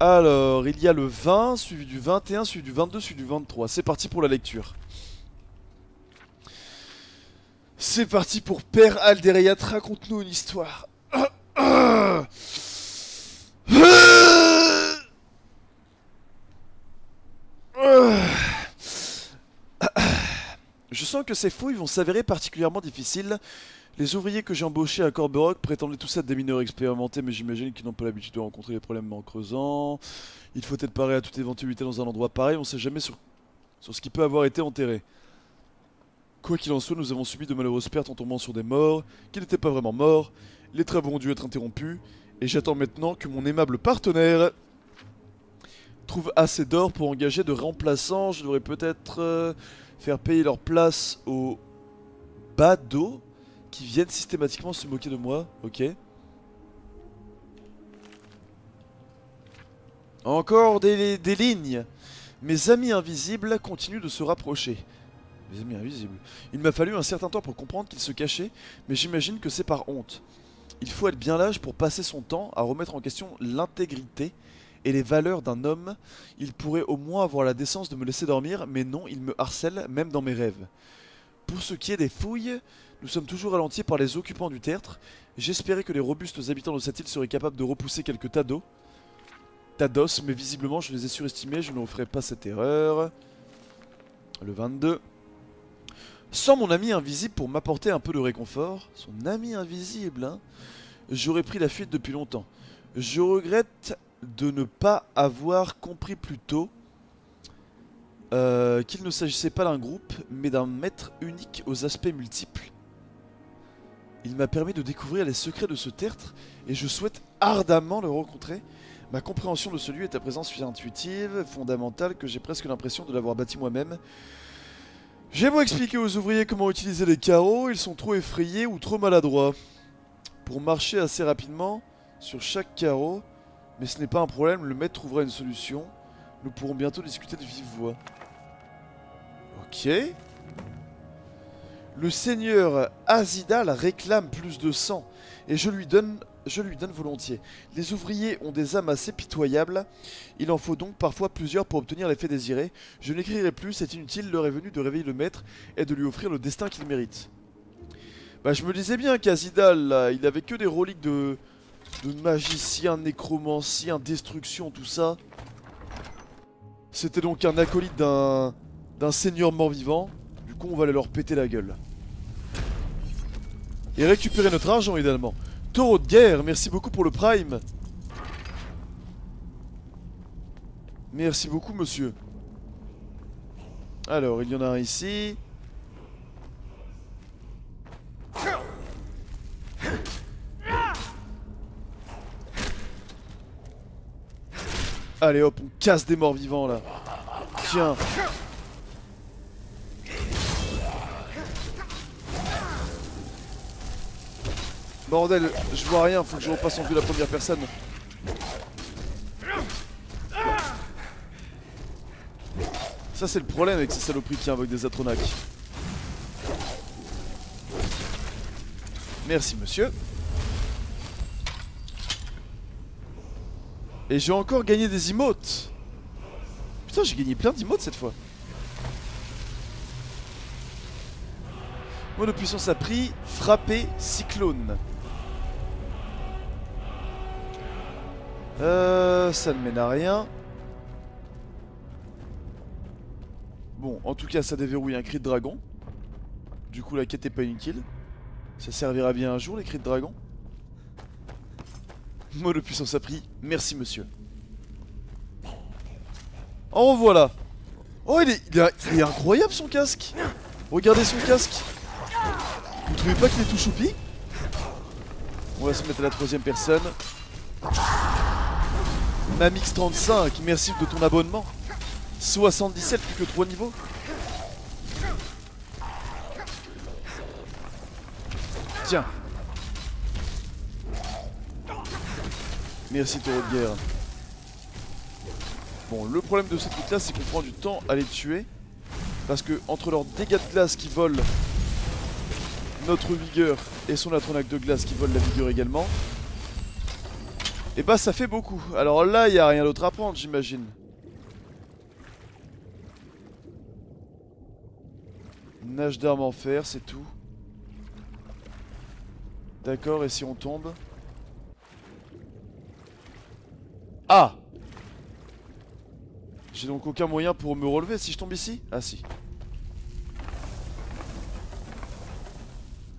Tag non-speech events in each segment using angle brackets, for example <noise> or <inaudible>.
Alors, il y a le 20, suivi du 21, suivi du 22, suivi du 23. C'est parti pour la lecture. C'est parti pour Père Alderiat, raconte-nous une histoire. <coughs> Je sens que ces fouilles vont s'avérer particulièrement difficiles. Les ouvriers que j'ai embauchés à Corberock prétendaient tous être des mineurs expérimentés, mais j'imagine qu'ils n'ont pas l'habitude de rencontrer les problèmes en creusant. Il faut être paré à toute éventualité dans un endroit pareil, on sait jamais sur, sur ce qui peut avoir été enterré. Quoi qu'il en soit, nous avons subi de malheureuses pertes en tombant sur des morts, qui n'étaient pas vraiment morts. Les travaux ont dû être interrompus, et j'attends maintenant que mon aimable partenaire trouve assez d'or pour engager de remplaçants. Je devrais peut-être euh, faire payer leur place aux badauds viennent systématiquement se moquer de moi. Ok. Encore des, des lignes. Mes amis invisibles continuent de se rapprocher. Mes amis invisibles. Il m'a fallu un certain temps pour comprendre qu'ils se cachaient, mais j'imagine que c'est par honte. Il faut être bien lâche pour passer son temps à remettre en question l'intégrité et les valeurs d'un homme. Il pourrait au moins avoir la décence de me laisser dormir, mais non, il me harcèle même dans mes rêves. Pour ce qui est des fouilles, nous sommes toujours ralentis par les occupants du tertre. J'espérais que les robustes habitants de cette île seraient capables de repousser quelques tados. Tados, mais visiblement je les ai surestimés, je ne referai pas cette erreur. Le 22. Sans mon ami invisible pour m'apporter un peu de réconfort, son ami invisible, hein, j'aurais pris la fuite depuis longtemps. Je regrette de ne pas avoir compris plus tôt euh, qu'il ne s'agissait pas d'un groupe, mais d'un maître unique aux aspects multiples. Il m'a permis de découvrir les secrets de ce tertre, et je souhaite ardemment le rencontrer. Ma compréhension de ce lieu est à présent si intuitive, fondamentale, que j'ai presque l'impression de l'avoir bâti moi-même. J'ai beau expliquer aux ouvriers comment utiliser les carreaux, ils sont trop effrayés ou trop maladroits. Pour marcher assez rapidement sur chaque carreau, mais ce n'est pas un problème, le maître trouvera une solution. Nous pourrons bientôt discuter de vive voix. Ok. Le seigneur Azidal réclame plus de sang, et je lui donne, je lui donne volontiers. Les ouvriers ont des âmes assez pitoyables, il en faut donc parfois plusieurs pour obtenir l'effet désiré. Je n'écrirai plus, c'est inutile, l'heure est venue de réveiller le maître et de lui offrir le destin qu'il mérite. Bah je me disais bien qu'Azidal, il avait que des reliques de, de magicien, nécromancien, destruction, tout ça. C'était donc un acolyte d'un d'un seigneur mort-vivant. Du coup, on va aller leur péter la gueule. Et récupérer notre argent, évidemment. Taureau de guerre, merci beaucoup pour le prime. Merci beaucoup, monsieur. Alors, il y en a un ici. Allez hop, on casse des morts vivants là. Tiens. Bordel, je vois rien, faut que je repasse en vue la première personne. Ça c'est le problème avec ces saloperies qui invoquent des Atronaques. Merci monsieur. Et j'ai encore gagné des emotes Putain j'ai gagné plein d'emotes cette fois Moi de puissance a pris frapper cyclone Euh, ça ne mène à rien. Bon, en tout cas, ça déverrouille un cri de dragon. Du coup, la quête est pas inutile. Ça servira bien un jour, les cris de dragon. Moi, de puissance a pris. Merci, monsieur. En voilà. Oh, il est, il, est, incroyable, son casque. Regardez son casque. Vous trouvez pas qu'il est tout choupi? On va se mettre à la troisième personne. Mamix35, merci de ton abonnement. 77 plus que 3 niveaux. Tiens. Merci taureau de guerre. Bon, le problème de cette truc là, c'est qu'on prend du temps à les tuer. Parce que entre leurs dégâts de glace qui volent notre vigueur et son atronaque de glace qui vole la vigueur également, Et bah ça fait beaucoup. Alors là, il y a rien d'autre à prendre, j'imagine. Nage d'armes en fer, c'est tout. D'accord, et si on tombe? Ah J'ai donc aucun moyen pour me relever si je tombe ici? Ah si.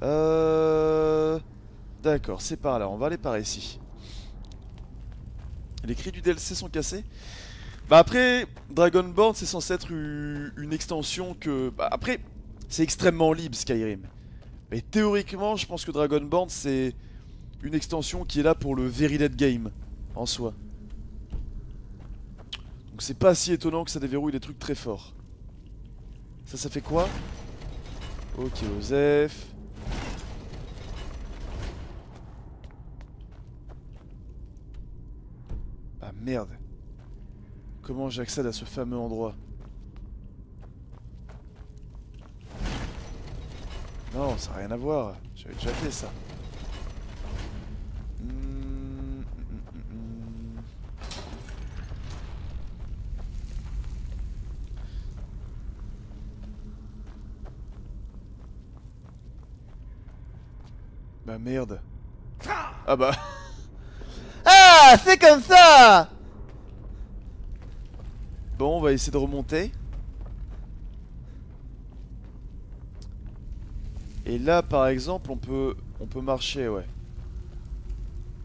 Euh... D'accord, c'est par là, on va aller par ici. Les cris du DLC sont cassés. Bah après, Dragonborn c'est censé être une extension que... Bah après, c'est extrêmement libre Skyrim. Mais théoriquement, je pense que Dragonborn c'est une extension qui est là pour le very dead game en soi. Donc c'est pas si étonnant que ça déverrouille des trucs très forts. Ça, ça fait quoi? Ok, Osef. Ah merde. Comment j'accède à ce fameux endroit Non, ça n'a rien à voir. J'avais déjà fait ça. Hmm, hmm, hmm, bah merde. Ah bah. <laughs> C'est comme ça Bon, on va essayer de remonter. Et là, par exemple, on peut, on peut marcher, ouais.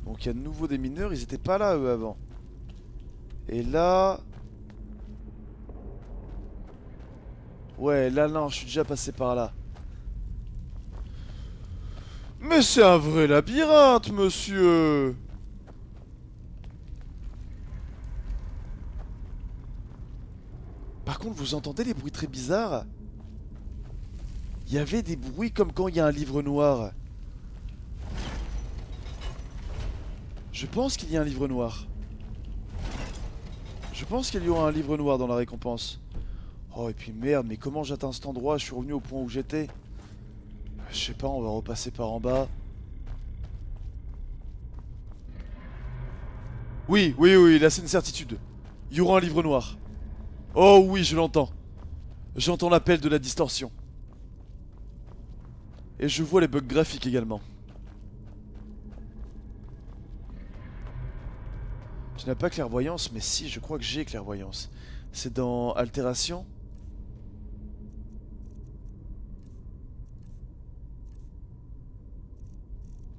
Donc il y a de nouveau des mineurs, ils étaient pas là, eux, avant. Et là... Ouais, là, non, je suis déjà passé par là. Mais c'est un vrai labyrinthe, monsieur Par contre, vous entendez les bruits très bizarres? Il y avait des bruits comme quand il y a un livre noir. Je pense qu'il y a un livre noir. Je pense qu'il y aura un livre noir dans la récompense. Oh et puis merde, mais comment j'atteins cet endroit? Je suis revenu au point où j'étais. Je sais pas, on va repasser par en bas. Oui, oui, oui, là c'est une certitude. Il y aura un livre noir. Oh oui, je l'entends. J'entends l'appel de la distorsion. Et je vois les bugs graphiques également. Tu n'as pas clairvoyance, mais si, je crois que j'ai clairvoyance. C'est dans Altération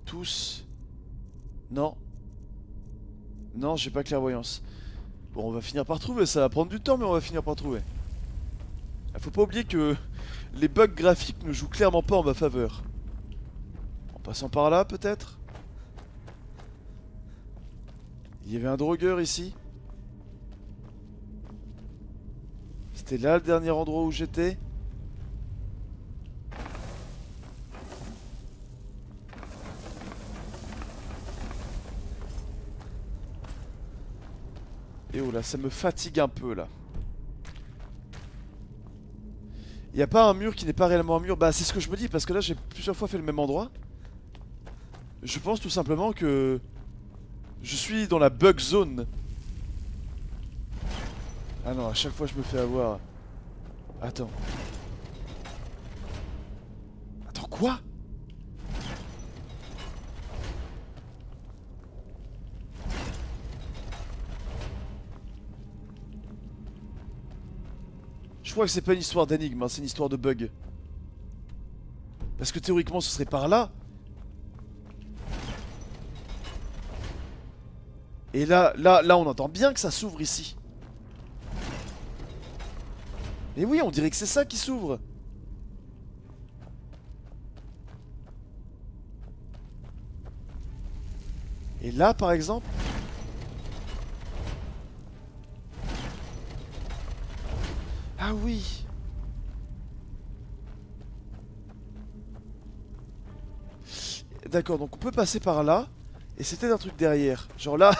Tous Non. Non, j'ai pas clairvoyance. Bon, on va finir par trouver, ça va prendre du temps, mais on va finir par trouver. Il faut pas oublier que les bugs graphiques ne jouent clairement pas en ma faveur. En passant par là, peut-être? Il y avait un drogueur ici C'était là le dernier endroit où j'étais Et oh là, ça me fatigue un peu là. Il a pas un mur qui n'est pas réellement un mur Bah c'est ce que je me dis parce que là j'ai plusieurs fois fait le même endroit. Je pense tout simplement que je suis dans la bug zone. Ah non, à chaque fois je me fais avoir. Attends. Attends quoi? Crois que c'est pas une histoire d'énigme, hein, c'est une histoire de bug. Parce que théoriquement ce serait par là. Et là, là, là on entend bien que ça s'ouvre ici. Mais oui, on dirait que c'est ça qui s'ouvre. Et là par exemple Ah oui D'accord, donc on peut passer par là. Et c'était un truc derrière. Genre là...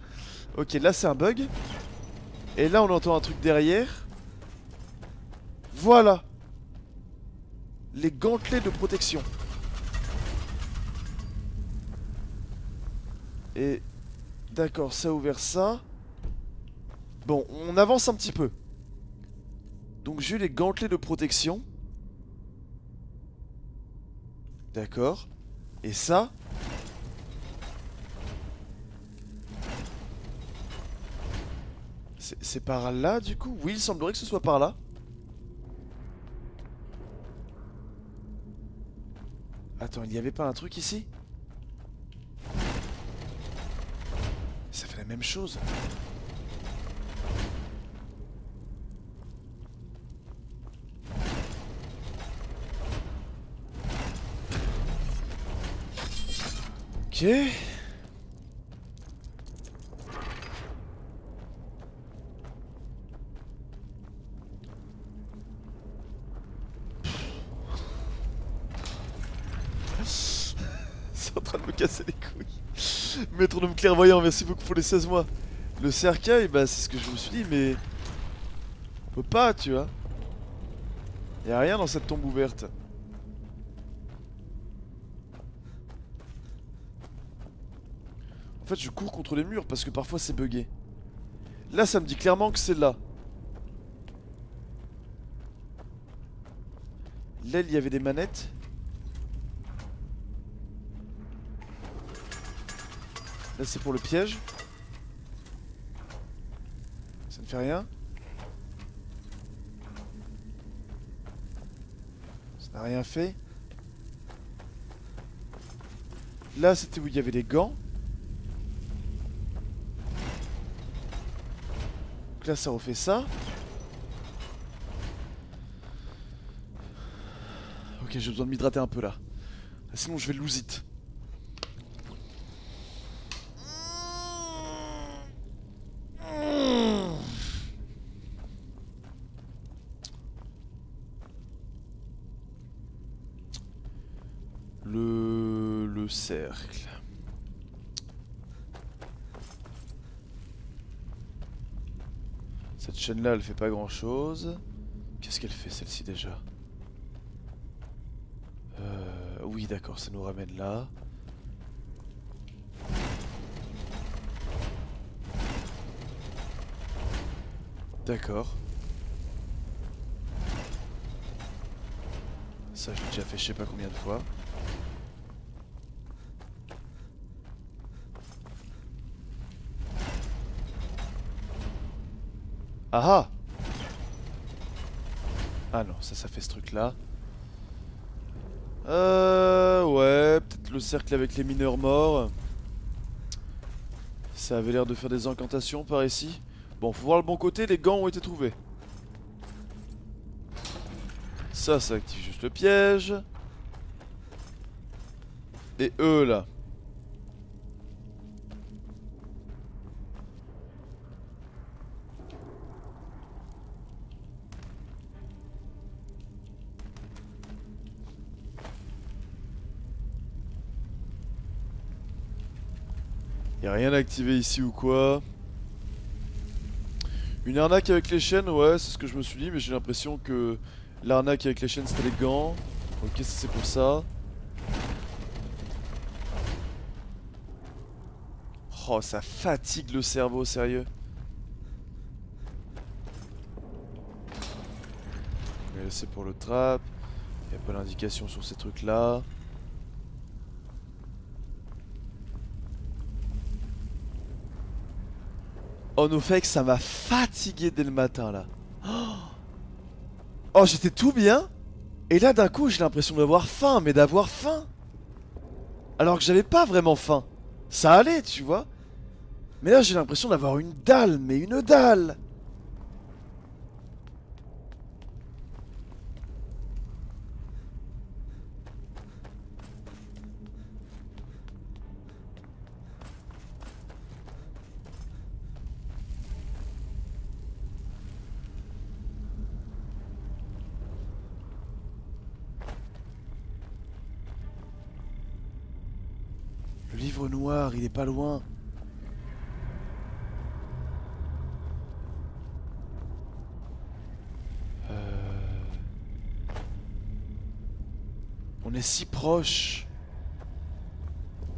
<laughs> ok, là c'est un bug. Et là on entend un truc derrière. Voilà Les gantelets de protection. Et D'accord, ça a ouvert ça. Bon, on avance un petit peu. Donc j'ai les gantelets de protection. D'accord. Et ça C'est- C'est par là du coup? Oui, il semblerait que ce soit par là. Attends, il n'y avait pas un truc ici? Ça fait la même chose. Ok. C'est en train de me casser les couilles. Métronome clairvoyant, merci beaucoup pour les 16 mois. Le cercueil, bah c'est ce que je me suis dit, mais... On peut pas, tu vois. Y a rien dans cette tombe ouverte. En fait, je cours contre les murs parce que parfois c'est bugué. Là, ça me dit clairement que c'est là. Là, il y avait des manettes. Là, c'est pour le piège. Ça ne fait rien. Ça n'a rien fait. Là, c'était où il y avait les gants. Donc là, ça refait ça. Ok, j'ai besoin de m'hydrater un peu là. Sinon, je vais lousite. Le... le cercle. Cette chaîne là elle fait pas grand chose. Qu'est-ce qu'elle fait celle-ci déjà? Euh, Oui d'accord ça nous ramène là. D'accord. Ça je l'ai déjà fait je sais pas combien de fois. Ah ah Ah non, ça, ça fait ce truc-là. Euh... Ouais, peut-être le cercle avec les mineurs morts. Ça avait l'air de faire des incantations par ici. Bon, faut voir le bon côté, les gants ont été trouvés. Ça, ça active juste le piège. Et eux, là. Rien à ici ou quoi Une arnaque avec les chaînes, ouais, c'est ce que je me suis dit, mais j'ai l'impression que l'arnaque avec les chaînes c'était les gants. Ok, ça c'est pour ça. Oh, ça fatigue le cerveau, sérieux. Mais c'est pour le trap. Y'a pas d'indication sur ces trucs là. Oh no fake, ça m'a fatigué dès le matin là. Oh, j'étais tout bien. Et là d'un coup j'ai l'impression d'avoir faim, mais d'avoir faim. Alors que j'avais pas vraiment faim. Ça allait, tu vois. Mais là j'ai l'impression d'avoir une dalle, mais une dalle. Euh, on est si proche.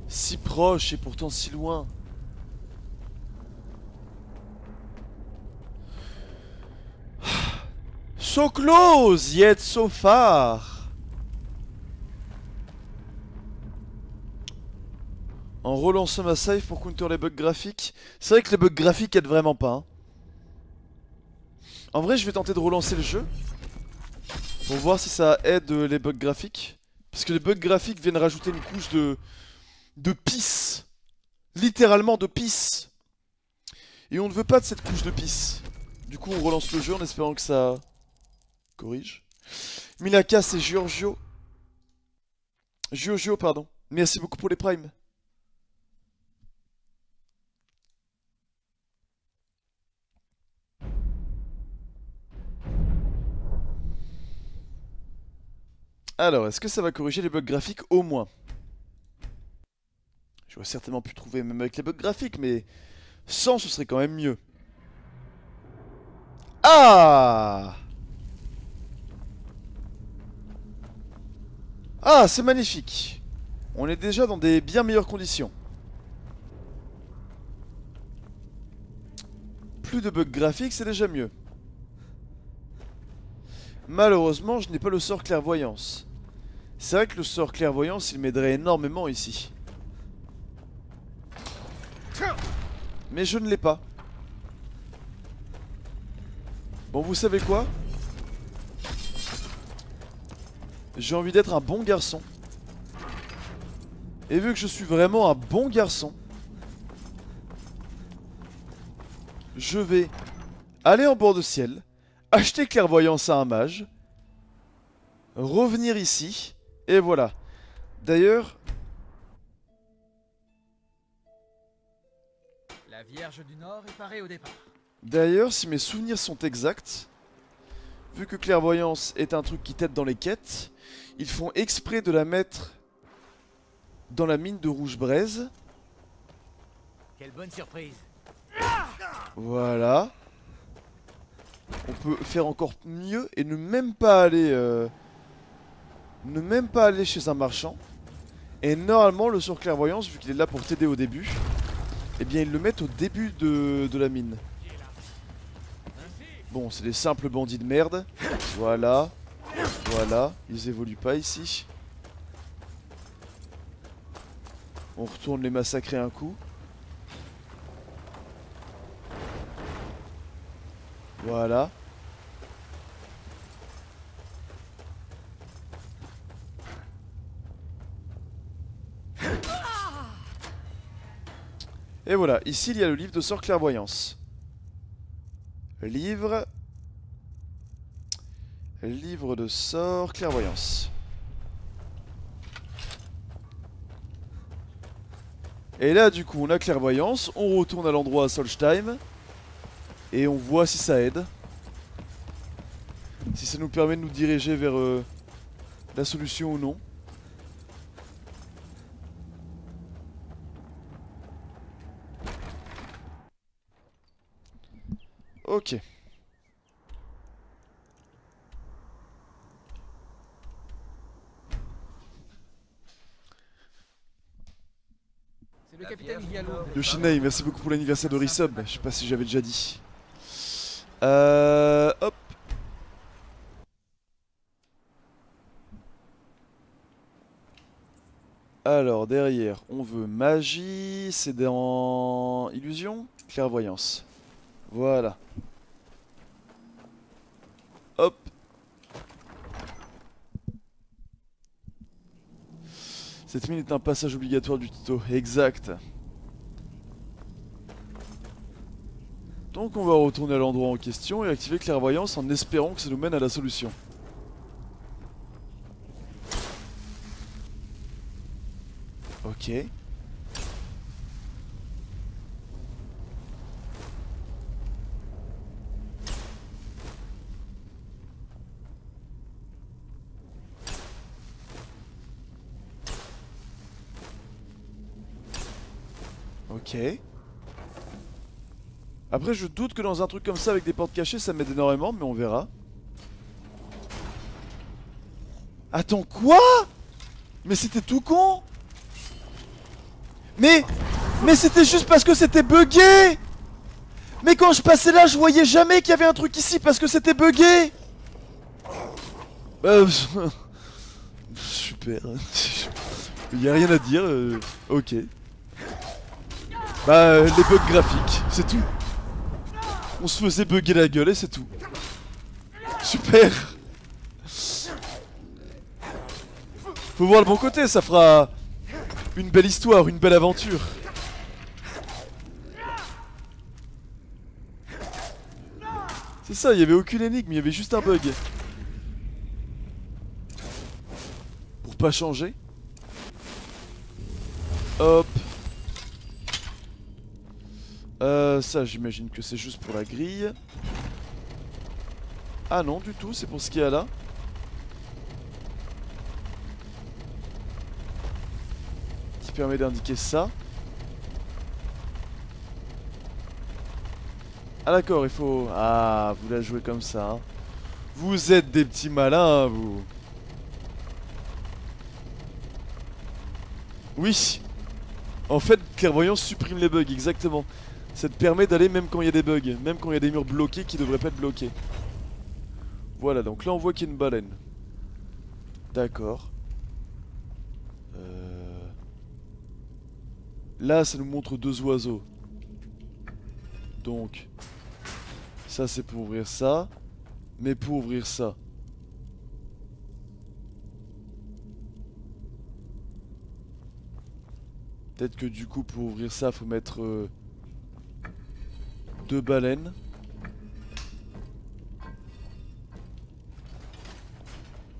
Si proche et pourtant si loin. <sighs> So close yet so far. En relançant ma save pour counter les bugs graphiques. C'est vrai que les bugs graphiques aident vraiment pas. hein. En vrai, je vais tenter de relancer le jeu. Pour voir si ça aide les bugs graphiques. Parce que les bugs graphiques viennent rajouter une couche de... De pisse. Littéralement de pisse. Et on ne veut pas de cette couche de pisse. Du coup, on relance le jeu en espérant que ça corrige. Milaka, c'est Giorgio. Giorgio, pardon. Merci beaucoup pour les primes. Alors, est-ce que ça va corriger les bugs graphiques au moins? J'aurais certainement pu trouver même avec les bugs graphiques, mais sans ce serait quand même mieux. Ah Ah, c'est magnifique. On est déjà dans des bien meilleures conditions. Plus de bugs graphiques, c'est déjà mieux. Malheureusement, je n'ai pas le sort clairvoyance. C'est vrai que le sort clairvoyance, il m'aiderait énormément ici. Mais je ne l'ai pas. Bon, vous savez quoi? J'ai envie d'être un bon garçon. Et vu que je suis vraiment un bon garçon, je vais aller en bord de ciel, acheter clairvoyance à un mage, revenir ici, et voilà. D'ailleurs, La Vierge du Nord est parée au départ. D'ailleurs, si mes souvenirs sont exacts, vu que clairvoyance est un truc qui t'aide dans les quêtes, ils font exprès de la mettre dans la mine de rouge braise. Quelle bonne surprise. Voilà. On peut faire encore mieux et ne même pas aller... euh, ne même pas aller chez un marchand. Et normalement, le sort clairvoyance, vu qu'il est là pour t'aider au début, eh bien, ils le mettent au début de, de la mine. Bon, c'est des simples bandits de merde. Voilà. Voilà. Ils évoluent pas ici. On retourne les massacrer un coup. Voilà. Et voilà, ici il y a le livre de sort clairvoyance. Livre... Livre de sort clairvoyance. Et là du coup on a clairvoyance, on retourne à l'endroit à Solstheim. Et on voit si ça aide. Si ça nous permet de nous diriger vers euh, la solution ou non. Ok. C'est le capitaine Giallo. Yoshinei, merci beaucoup pour l'anniversaire de Resub. Je sais pas si j'avais déjà dit. Euh, hop. Alors derrière, on veut magie, c'est dans illusion, clairvoyance. Voilà. Hop. Cette mine est un passage obligatoire du tuto, exact. Donc on va retourner à l'endroit en question et activer clairvoyance en espérant que ça nous mène à la solution. Ok. Ok. Après, je doute que dans un truc comme ça, avec des portes cachées, ça m'aide énormément, mais on verra. Attends, quoi? Mais c'était tout con Mais... Mais c'était juste parce que c'était bugué Mais quand je passais là, je voyais jamais qu'il y avait un truc ici parce que c'était bugué Bah, <laughs> super. Il a rien à dire. euh, ok. Bah, euh, les bugs graphiques, c'est tout. On se faisait bugger la gueule et c'est tout. Super. Faut voir le bon côté, ça fera une belle histoire, une belle aventure. C'est ça, il y avait aucune énigme, il y avait juste un bug. Pour pas changer. Hop. Euh, ça, j'imagine que c'est juste pour la grille. Ah non, du tout, c'est pour ce qu'il y a là. Qui permet d'indiquer ça. Ah d'accord, il faut... Ah, vous la jouez comme ça. hein. Vous êtes des petits malins, vous. Oui. En fait, clairvoyance supprime les bugs, exactement. Ça te permet d'aller même quand il y a des bugs, même quand il y a des murs bloqués qui devraient pas être bloqués. Voilà, donc là on voit qu'il y a une baleine. D'accord. Euh... Là, ça nous montre deux oiseaux. Donc, ça c'est pour ouvrir ça. Mais pour ouvrir ça. Peut-être que du coup pour ouvrir ça faut mettre euh, deux baleines.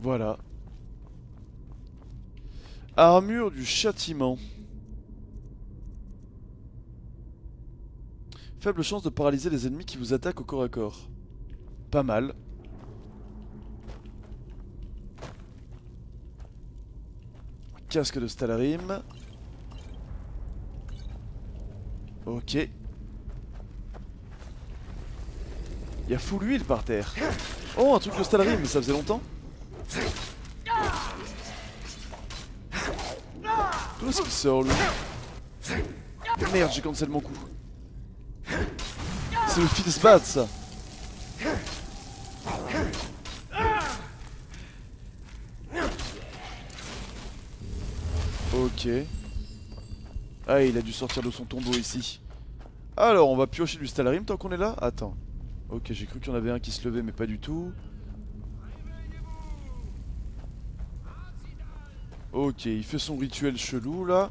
Voilà. Armure du châtiment. Faible chance de paralyser les ennemis qui vous attaquent au corps à corps. Pas mal. Casque de Stalarim. Ok. Il y a full huile par terre. Oh, un truc de Stalarim, mais ça faisait longtemps. D'où est-ce qu'il sort, lui Merde, j'ai cancel mon coup. C'est le fils ça. Ok. Ah, il a dû sortir de son tombeau ici. Alors, on va piocher du Stalarim tant qu'on est là Attends. Ok, j'ai cru qu'il y en avait un qui se levait, mais pas du tout. Ok, il fait son rituel chelou, là.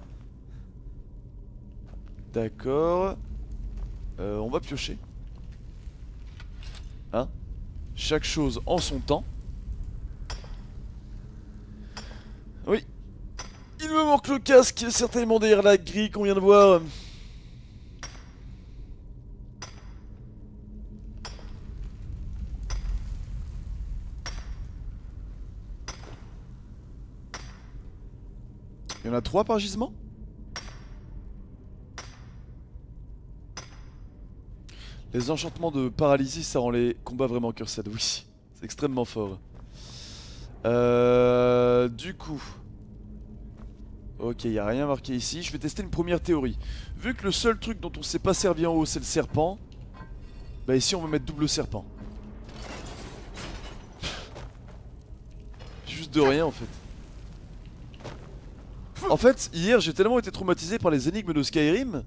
D'accord. Euh, on va piocher. Hein? Chaque chose en son temps. Oui. Il me manque le casque, certainement derrière la grille qu'on vient de voir. Il y en a trois par gisement? Les enchantements de paralysie, ça rend les combats vraiment cursed, oui. C'est extrêmement fort. Euh, du coup... Ok, il a rien marqué ici. Je vais tester une première théorie. Vu que le seul truc dont on s'est pas servi en haut, c'est le serpent, bah ici on va mettre double serpent. Juste de rien en fait. En fait, hier j'ai tellement été traumatisé par les énigmes de Skyrim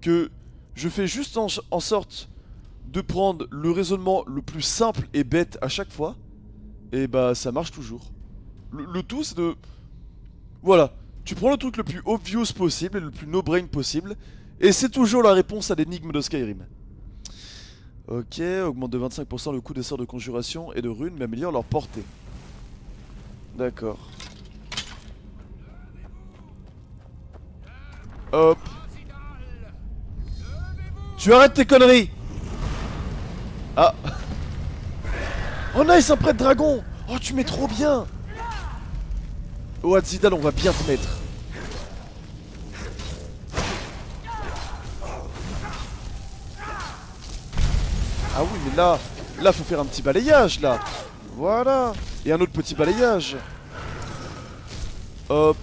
que je fais juste en, sorte de prendre le raisonnement le plus simple et bête à chaque fois. Et bah ça marche toujours. Le, le tout c'est de... Voilà, tu prends le truc le plus obvious possible et le plus no-brain possible. Et c'est toujours la réponse à l'énigme de Skyrim. Ok, augmente de 25% le coût des sorts de conjuration et de runes, mais améliore leur portée. D'accord. Hop. Tu arrêtes tes conneries Ah <laughs> Oh nice, un prêtre dragon Oh, tu mets trop bien Oh, Azidal, on va bien te mettre. Ah oui, mais là, là, faut faire un petit balayage, là. Voilà. Et un autre petit balayage. Hop.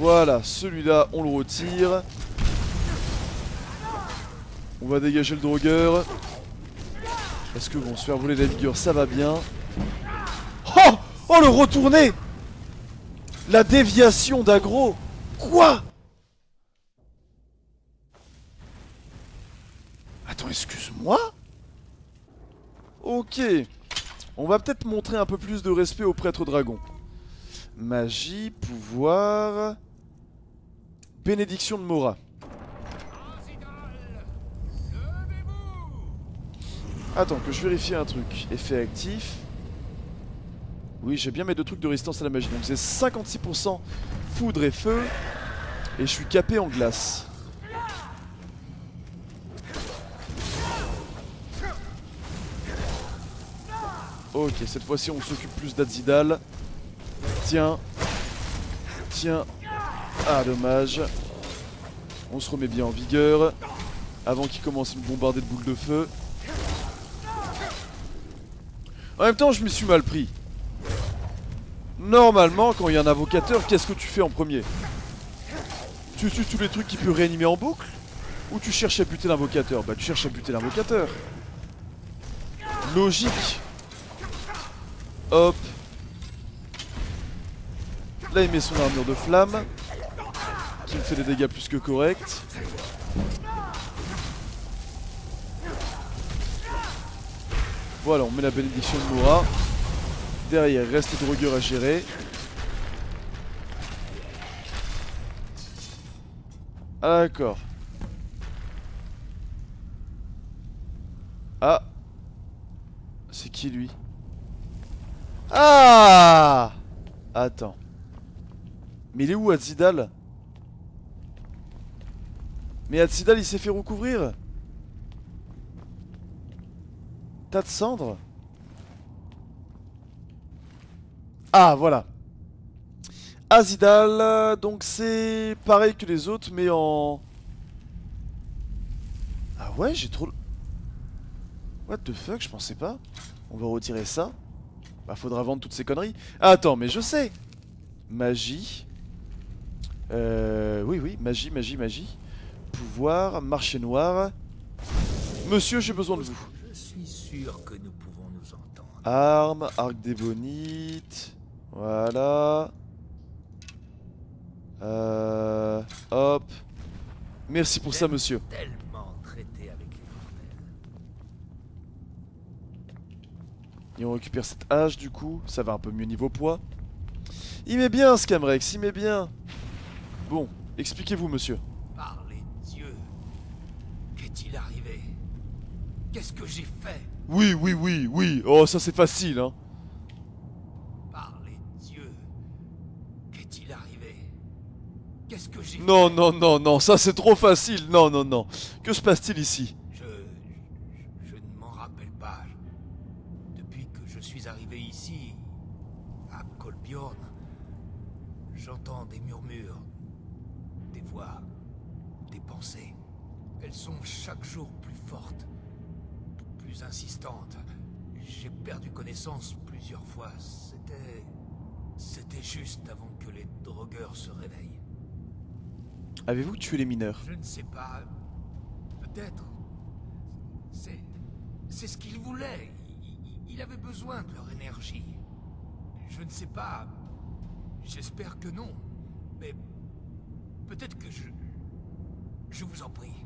Voilà, celui-là, on le retire. On va dégager le drogueur. Parce que bon, se faire voler la vigueur, ça va bien. Oh Oh, le retourné La déviation d'aggro Quoi Attends, excuse-moi? Ok. On va peut-être montrer un peu plus de respect au prêtre dragon. Magie, pouvoir... Bénédiction de Mora. Attends, que je vérifie un truc. Effet actif. Oui, j'ai bien mes deux trucs de résistance à la magie. Donc c'est 56% foudre et feu. Et je suis capé en glace. Ok, cette fois-ci on s'occupe plus d'Azidal. Tiens. Tiens. Ah, dommage. On se remet bien en vigueur. Avant qu'il commence à me bombarder de boules de feu. En même temps, je me suis mal pris. Normalement, quand il y a un invocateur, qu'est-ce que tu fais en premier? Tu tues tous les trucs qui peuvent réanimer en boucle? Ou tu cherches à buter l'invocateur? Bah tu cherches à buter l'invocateur. Logique. Hop. Là il met son armure de flamme. Qui me fait des dégâts plus que corrects. Voilà, on met la bénédiction de Mora. Derrière, reste drogueur à gérer. Ah, d'accord. Ah. C'est qui lui? Ah Attends. Mais il est où Azidal? Mais Azidal il s'est fait recouvrir Tas de cendres Ah, voilà. Azidal, donc c'est pareil que les autres, mais en... Ah ouais, j'ai trop... What the fuck, je pensais pas. On va retirer ça. Bah, faudra vendre toutes ces conneries. Ah, attends, mais je sais Magie. Euh... Oui, oui, magie, magie, magie. Pouvoir, marché noir. Monsieur, j'ai besoin de vous. Je suis sûr que nous pouvons nous entendre. Arme, arc d'ébonite. Voilà. Euh, hop. Merci pour ça, monsieur. Tellement traité avec les mortels. Et on récupère cette hache, du coup. Ça va un peu mieux niveau poids. Il met bien, Scamrex, il met bien. Bon, expliquez-vous, monsieur. Par les dieux. Qu'est-il arrivé Qu'est-ce que j'ai fait? Oui, oui, oui, oui. Oh, ça c'est facile, hein. Par les dieux. Qu'est-il arrivé? Qu'est-ce que j'ai Non, fait? non, non, non, ça c'est trop facile. Non, non, non. Que se passe-t-il ici? Plusieurs fois. C'était. C'était juste avant que les drogueurs se réveillent. Avez-vous tué les mineurs? Je ne sais pas. Peut-être. C'est. C'est ce qu'il voulait. Il, il- il avait besoin de leur énergie. Je ne sais pas. J'espère que non. Mais. Peut-être que je. Je vous en prie.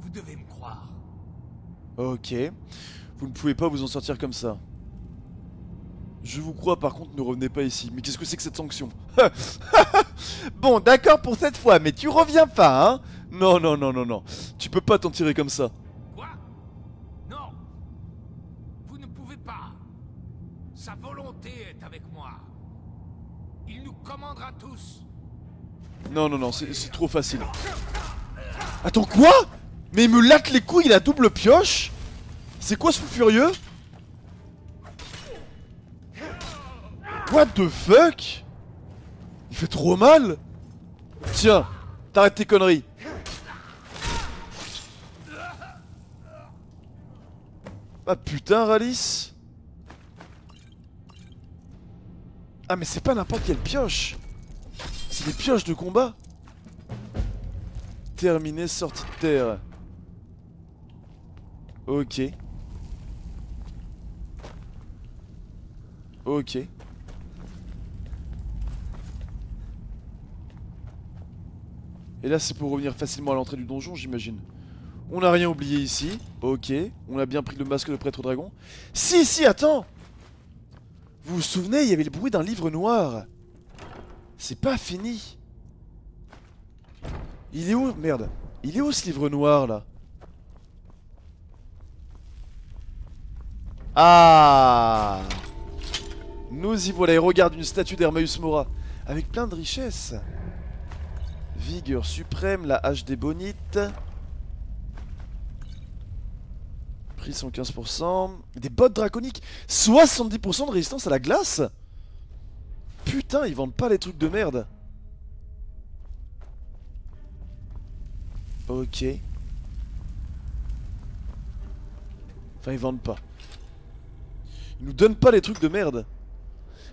Vous devez me croire. Ok. Vous ne pouvez pas vous en sortir comme ça. Je vous crois, par contre, ne revenez pas ici. Mais qu'est-ce que c'est que cette sanction <laughs> Bon, d'accord pour cette fois, mais tu reviens pas, hein Non, non, non, non, non. Tu peux pas t'en tirer comme ça. Quoi Non Vous ne pouvez pas Sa volonté est avec moi. Il nous commandera tous. Non, non, non, c'est trop facile. Attends, quoi Mais il me latte les couilles, il a double pioche C'est quoi ce fou furieux What the fuck? Il fait trop mal Tiens, t'arrêtes tes conneries. Ah putain, Ralice Ah mais c'est pas n'importe quelle pioche C'est des pioches de combat Terminé, sortie de terre. Ok. Ok. Et là, c'est pour revenir facilement à l'entrée du donjon, j'imagine. On n'a rien oublié ici. Ok. On a bien pris le masque de prêtre dragon. Si, si, attends Vous vous souvenez, il y avait le bruit d'un livre noir. C'est pas fini. Il est où Merde. Il est où ce livre noir, là? Ah Nous y voilà, et regarde une statue d'Hermaeus Mora. Avec plein de richesses. Vigueur suprême, la hache des bonites. Prix 115%. Des bottes draconiques. 70% de résistance à la glace Putain, ils vendent pas les trucs de merde. Ok. Enfin, ils vendent pas. Ils nous donnent pas les trucs de merde.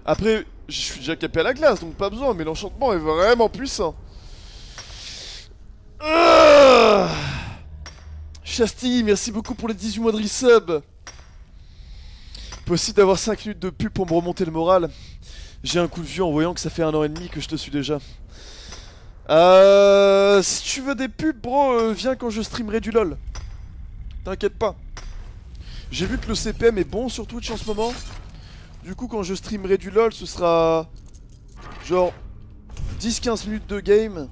Après, je suis déjà capé à la glace, donc pas besoin, mais l'enchantement est vraiment puissant. Chasti, merci beaucoup pour les 18 mois de resub. Possible d'avoir 5 minutes de pub pour me remonter le moral. J'ai un coup de vieux en voyant que ça fait un an et demi que je te suis déjà. Euh, si tu veux des pubs, bro, euh, viens quand je streamerai du LoL. T'inquiète pas. J'ai vu que le CPM est bon sur Twitch en ce moment. Du coup, quand je streamerai du LoL, ce sera genre 10-15 minutes de game.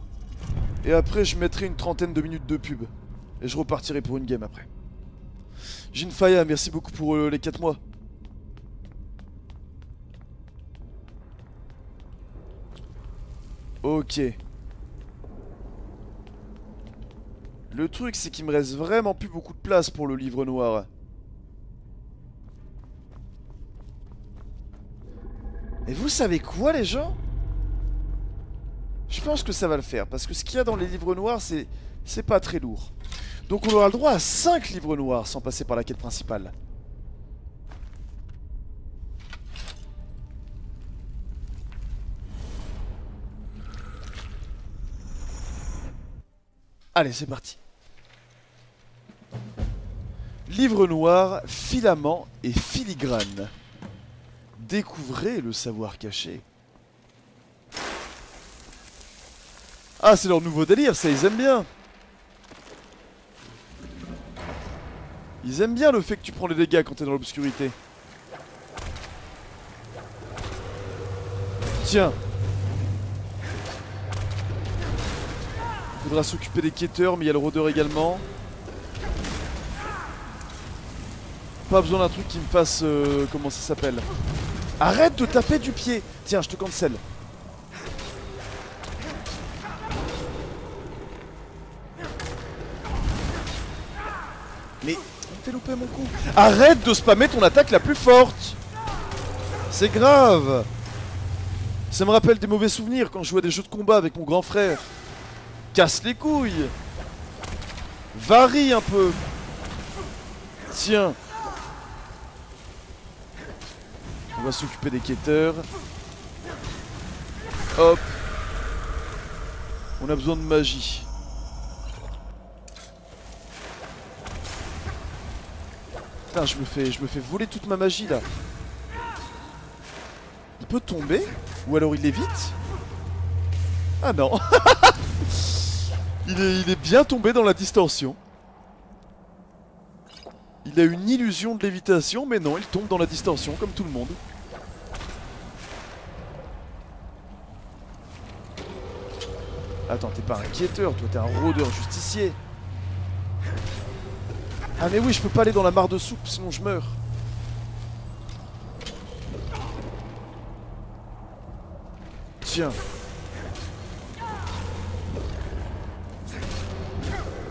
Et après, je mettrai une trentaine de minutes de pub. Et je repartirai pour une game après. Jinfaya, merci beaucoup pour euh, les 4 mois. Ok. Le truc, c'est qu'il me reste vraiment plus beaucoup de place pour le livre noir. Et vous savez quoi, les gens? Je pense que ça va le faire, parce que ce qu'il y a dans les livres noirs, c'est pas très lourd. Donc on aura le droit à 5 livres noirs sans passer par la quête principale. Allez, c'est parti. Livre noir, filament et filigrane. Découvrez le savoir caché. Ah, c'est leur nouveau délire, ça, ils aiment bien. Ils aiment bien le fait que tu prends les dégâts quand t'es dans l'obscurité. Tiens. Faudra s'occuper des quêteurs, mais il y a le rôdeur également. Pas besoin d'un truc qui me fasse... Euh, comment ça s'appelle? Arrête de taper du pied Tiens, je te cancelle. Arrête de spammer ton attaque la plus forte C'est grave Ça me rappelle des mauvais souvenirs quand je jouais des jeux de combat avec mon grand frère. Casse les couilles Varie un peu Tiens On va s'occuper des quêteurs. Hop. On a besoin de magie. Putain, je me fais, je me fais voler toute ma magie là. Il peut tomber Ou alors il évite? Ah non <laughs> il, est, bien tombé dans la distorsion. Il a une illusion de lévitation, mais non, il tombe dans la distorsion, comme tout le monde. Attends, t'es pas un quêteur, toi, t'es un rôdeur justicier. Ah mais oui, je peux pas aller dans la mare de soupe, sinon je meurs. Tiens.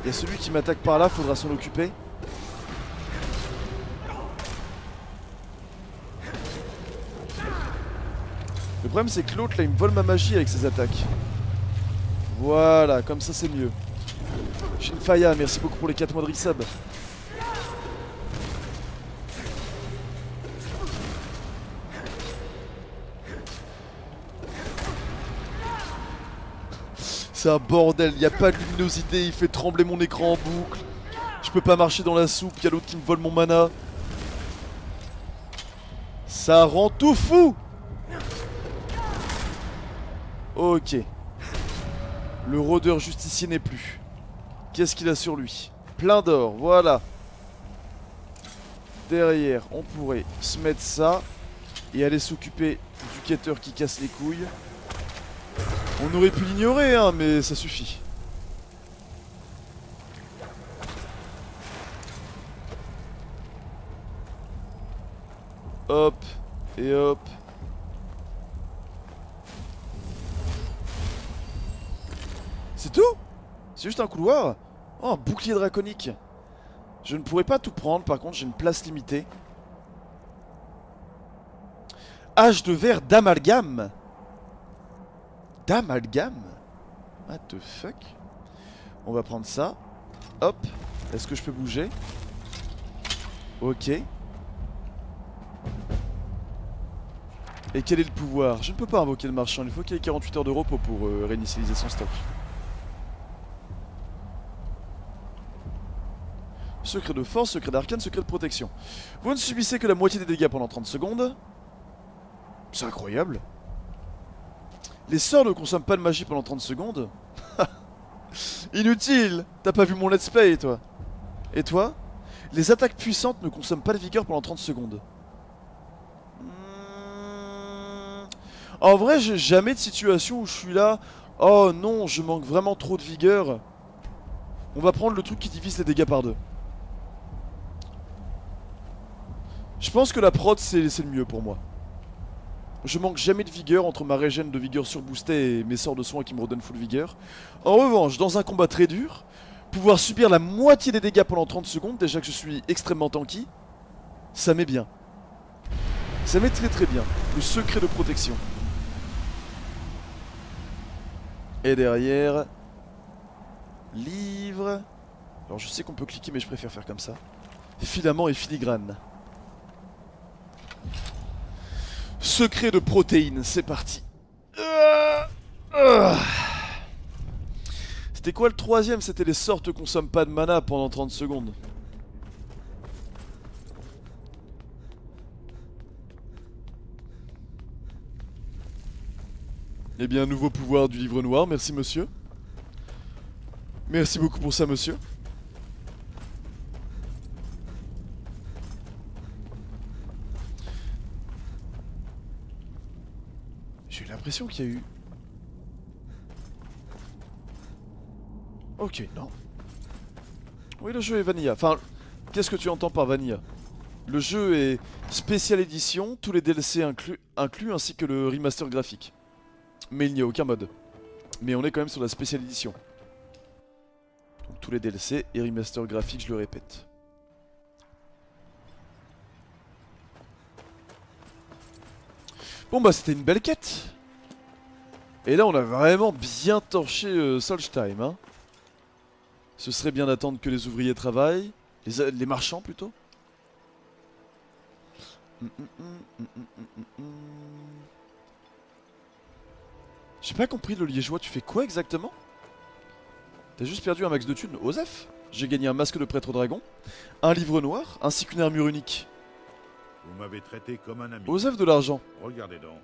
Il y a celui qui m'attaque par là, faudra s'en occuper. Le problème c'est que l'autre là il me vole ma magie avec ses attaques. Voilà, comme ça c'est mieux. Shinfaya, merci beaucoup pour les 4 mois de resub. C'est un bordel, il a pas de luminosité, il fait trembler mon écran en boucle. Je peux pas marcher dans la soupe, il y a l'autre qui me vole mon mana. Ça rend tout fou Ok. Le rôdeur justicier n'est plus. Qu'est-ce qu'il a sur lui? Plein d'or, voilà. Derrière, on pourrait se mettre ça et aller s'occuper du quêteur qui casse les couilles. On aurait pu l'ignorer, hein, mais ça suffit. Hop, et hop. C'est tout? C'est juste un couloir? Oh, un bouclier draconique Je ne pourrais pas tout prendre, par contre j'ai une place limitée. Hache de verre d'amalgame D'amalgame What the fuck? On va prendre ça. Hop. Est-ce que je peux bouger? Ok. Et quel est le pouvoir? Je ne peux pas invoquer le marchand, il faut qu'il ait 48 heures de repos pour euh, réinitialiser son stock. Secret de force, secret d'arcane, secret de protection. Vous ne subissez que la moitié des dégâts pendant 30 secondes. C'est incroyable. Les sorts ne consomment pas de magie pendant 30 secondes. <laughs> Inutile T'as pas vu mon let's play, toi Et toi? Les attaques puissantes ne consomment pas de vigueur pendant 30 secondes. Hmm. En vrai, j'ai jamais de situation où je suis là. Oh non, je manque vraiment trop de vigueur. On va prendre le truc qui divise les dégâts par deux. Je pense que la prod c'est le mieux pour moi. Je manque jamais de vigueur entre ma régène de vigueur surboostée et mes sorts de soins qui me redonnent full vigueur. En revanche, dans un combat très dur, pouvoir subir la moitié des dégâts pendant 30 secondes, déjà que je suis extrêmement tanky, ça met bien. Ça met très très bien. Le secret de protection. Et derrière... Livre... Alors je sais qu'on peut cliquer mais je préfère faire comme ça. Filament et filigrane. Secret de protéines, c'est parti. C'était quoi le troisième? C'était les sorts ne consomment pas de mana pendant 30 secondes. Eh bien, nouveau pouvoir du livre noir, merci monsieur. Merci beaucoup pour ça monsieur. L'impression qu'il y a eu... Ok, non. Oui, le jeu est vanilla. Enfin, qu'est-ce que tu entends par vanilla? Le jeu est spécial édition, tous les DLC inclus, inclus ainsi que le remaster graphique. Mais il n'y a aucun mode. Mais on est quand même sur la spécial édition. Donc tous les DLC et remaster graphique, je le répète. Bon bah c'était une belle quête et là, on a vraiment bien torché euh, Solstheim. Hein. Ce serait bien d'attendre que les ouvriers travaillent. Les, marchands, plutôt. J'ai pas compris, le liégeois. Tu fais quoi exactement? T'as juste perdu un max de thunes? Osef? J'ai gagné un masque de prêtre dragon, un livre noir, ainsi qu'une armure unique. Vous m'avez traité comme un ami. Osef de l'argent. Regardez donc.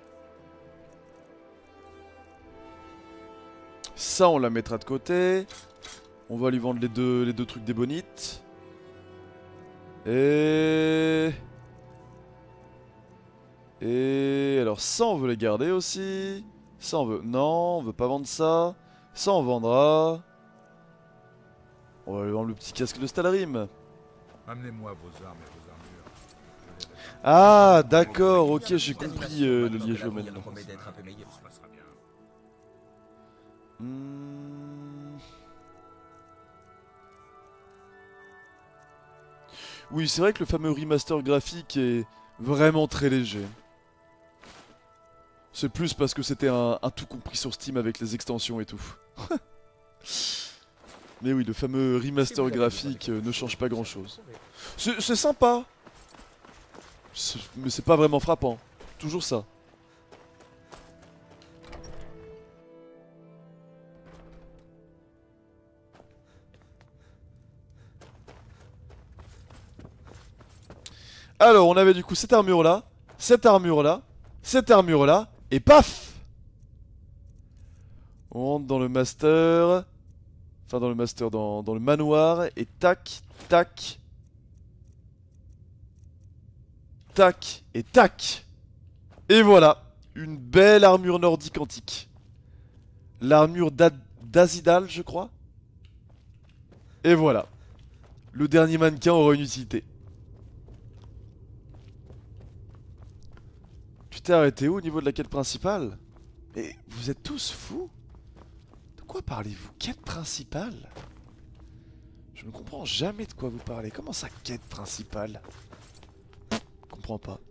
Ça, on la mettra de côté. On va lui vendre les deux, les deux trucs des bonites. Et... Et... Alors ça, on veut les garder aussi. Ça, on veut... Non, on veut pas vendre ça. Ça, on vendra. On va lui vendre le petit casque de Stalarim. Amenez-moi vos armes et vos armures. Ah, d'accord, ok, j'ai compris euh, le liégeois maintenant. Hmm. Oui, c'est vrai que le fameux remaster graphique est vraiment très léger. C'est plus parce que c'était un, tout compris sur Steam avec les extensions et tout. <laughs> Mais oui, le fameux remaster graphique euh, ne change pas grand chose. C'est sympa Mais c'est pas vraiment frappant. Toujours ça. Alors, on avait du coup cette armure là. cette armure-là, cette armure-là, et paf On rentre dans le master. Enfin, dans le master, dans, le manoir, et tac, tac. Tac, et tac Et voilà Une belle armure nordique antique. L'armure d'Azidal, je crois. Et voilà. Le dernier mannequin aura une utilité. Tu t'es où au niveau de la quête principale? Mais vous êtes tous fous De quoi parlez-vous? Quête principale? Je ne comprends jamais de quoi vous parlez. Comment ça, quête principale? Je comprends pas.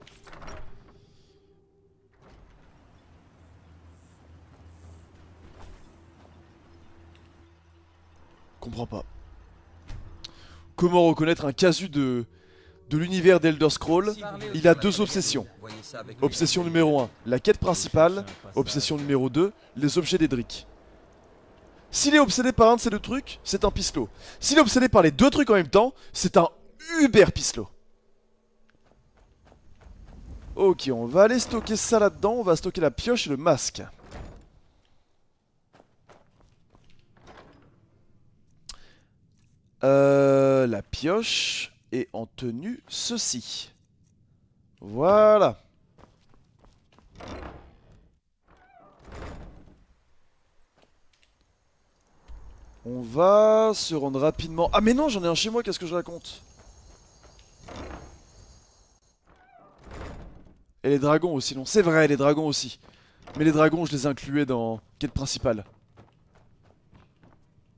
Comprends pas. Comment reconnaître un casu de, de l'univers d'Elder Scroll? Il a deux obsessions. Obsession numéro 1, la quête principale. Obsession numéro 2, les objets d'Edric. S'il est obsédé par un de ces deux trucs, c'est un pistelot. S'il est obsédé par les deux trucs en même temps, c'est un uber pistelot. Ok, on va aller stocker ça là-dedans. On va stocker la pioche et le masque. Euh, la pioche est en tenue ceci. Voilà. On va se rendre rapidement. Ah mais non, j'en ai un chez moi, qu'est-ce que je raconte? Et les dragons aussi, non C'est vrai, les dragons aussi. Mais les dragons, je les incluais dans quête principale.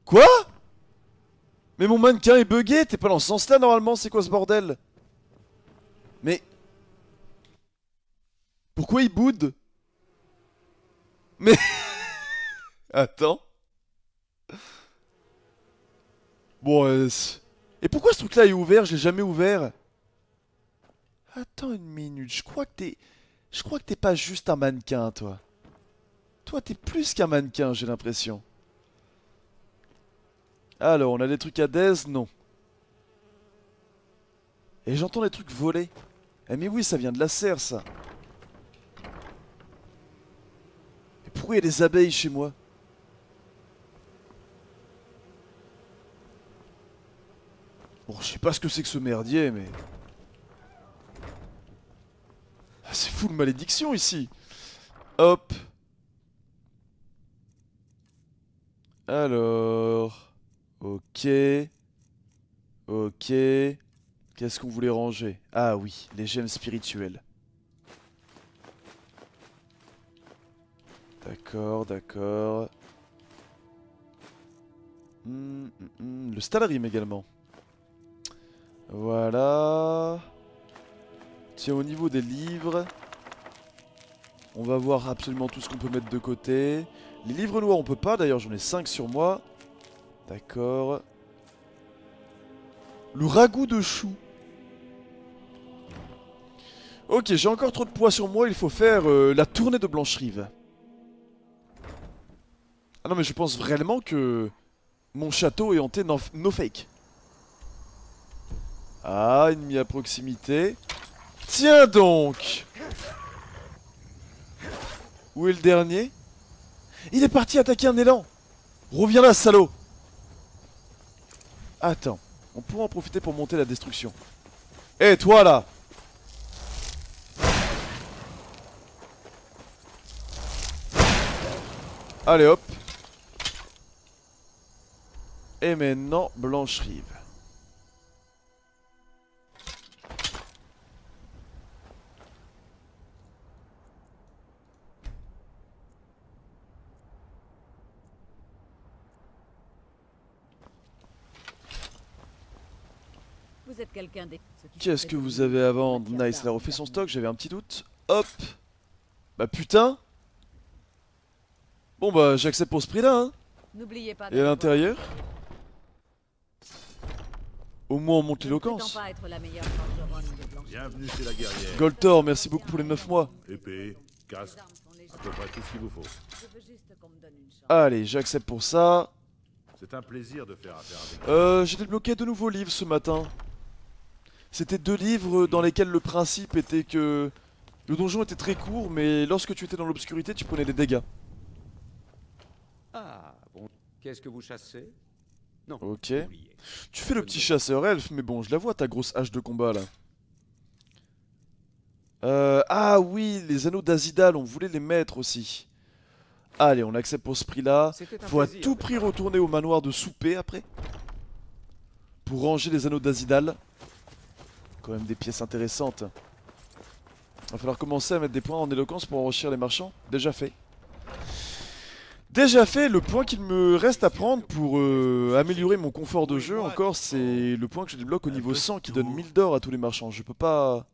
Quoi? Mais mon mannequin est bugué, t'es pas dans ce sens-là normalement, c'est quoi ce bordel? Mais... Pourquoi il boude? Mais... <laughs> Attends. Bon, euh, Et pourquoi ce truc-là est ouvert? Je l'ai jamais ouvert. Attends une minute, je crois que t'es... Je crois que t'es pas juste un mannequin, toi. Toi, t'es plus qu'un mannequin, j'ai l'impression. Alors, on a des trucs à Dez? Non. Et j'entends des trucs voler. Eh mais oui, ça vient de la serre, ça. Et pourquoi il y a des abeilles chez moi. Bon, je sais pas ce que c'est que ce merdier, mais... Ah, c'est fou de malédiction ici. Hop. Alors... Ok... Ok... Qu'est-ce qu'on voulait ranger? Ah oui, les gemmes spirituelles. D'accord, d'accord. Hmm, hmm, hmm, Le Stalrim également. Voilà. Tiens, au niveau des livres, on va voir absolument tout ce qu'on peut mettre de côté. Les livres noirs, on peut pas. D'ailleurs, j'en ai 5 sur moi. D'accord. Le ragoût de chou. Ok, j'ai encore trop de poids sur moi. Il faut faire euh, la tournée de Blancherive. Ah non, mais je pense vraiment que mon château est hanté no, fake. Ah, ennemi à proximité. Tiens donc Où est le dernier? Il est parti attaquer un élan Reviens là, salaud Attends, on pourra en profiter pour monter la destruction. Eh, toi là Allez hop Et maintenant, Blanche-Rive. Qu'est-ce que vous avez à vendre Nice, il a refait son stock, j'avais un petit doute. Hop Bah putain Bon bah j'accepte pour ce prix là hein N'oubliez pas. Et à l'intérieur Au moins on monte l'éloquence. Bienvenue chez la guerrière. Goltor, merci beaucoup pour les 9 mois. Épée, casque, à peu près tout ce qu'il vous faut. Allez, j'accepte pour ça. C'est un plaisir de faire affaire avec Euh, j'ai débloqué de nouveaux livres ce matin. C'était deux livres dans lesquels le principe était que Le donjon était très court, mais lorsque tu étais dans l'obscurité, tu prenais des dégâts. Ah, bon. Qu'est-ce que vous chassez? Non. Ok. oubliez. Tu fais le petit chasseur elfe, mais bon, je la vois ta grosse hache de combat là. Euh, ah oui, les anneaux d'Azidal, on voulait les mettre aussi. Allez, on accepte pour ce prix-là. Faut à tout prix retourner au manoir de souper après. Pour ranger les anneaux d'Azidal. Quand même des pièces intéressantes. Va falloir commencer à mettre des points en éloquence pour enrichir les marchands. Déjà fait. Déjà fait, le point qu'il me reste à prendre pour euh, améliorer mon confort de jeu encore, c'est le point que je débloque au niveau 100 qui donne 1000 d'or à tous les marchands. Je peux pas...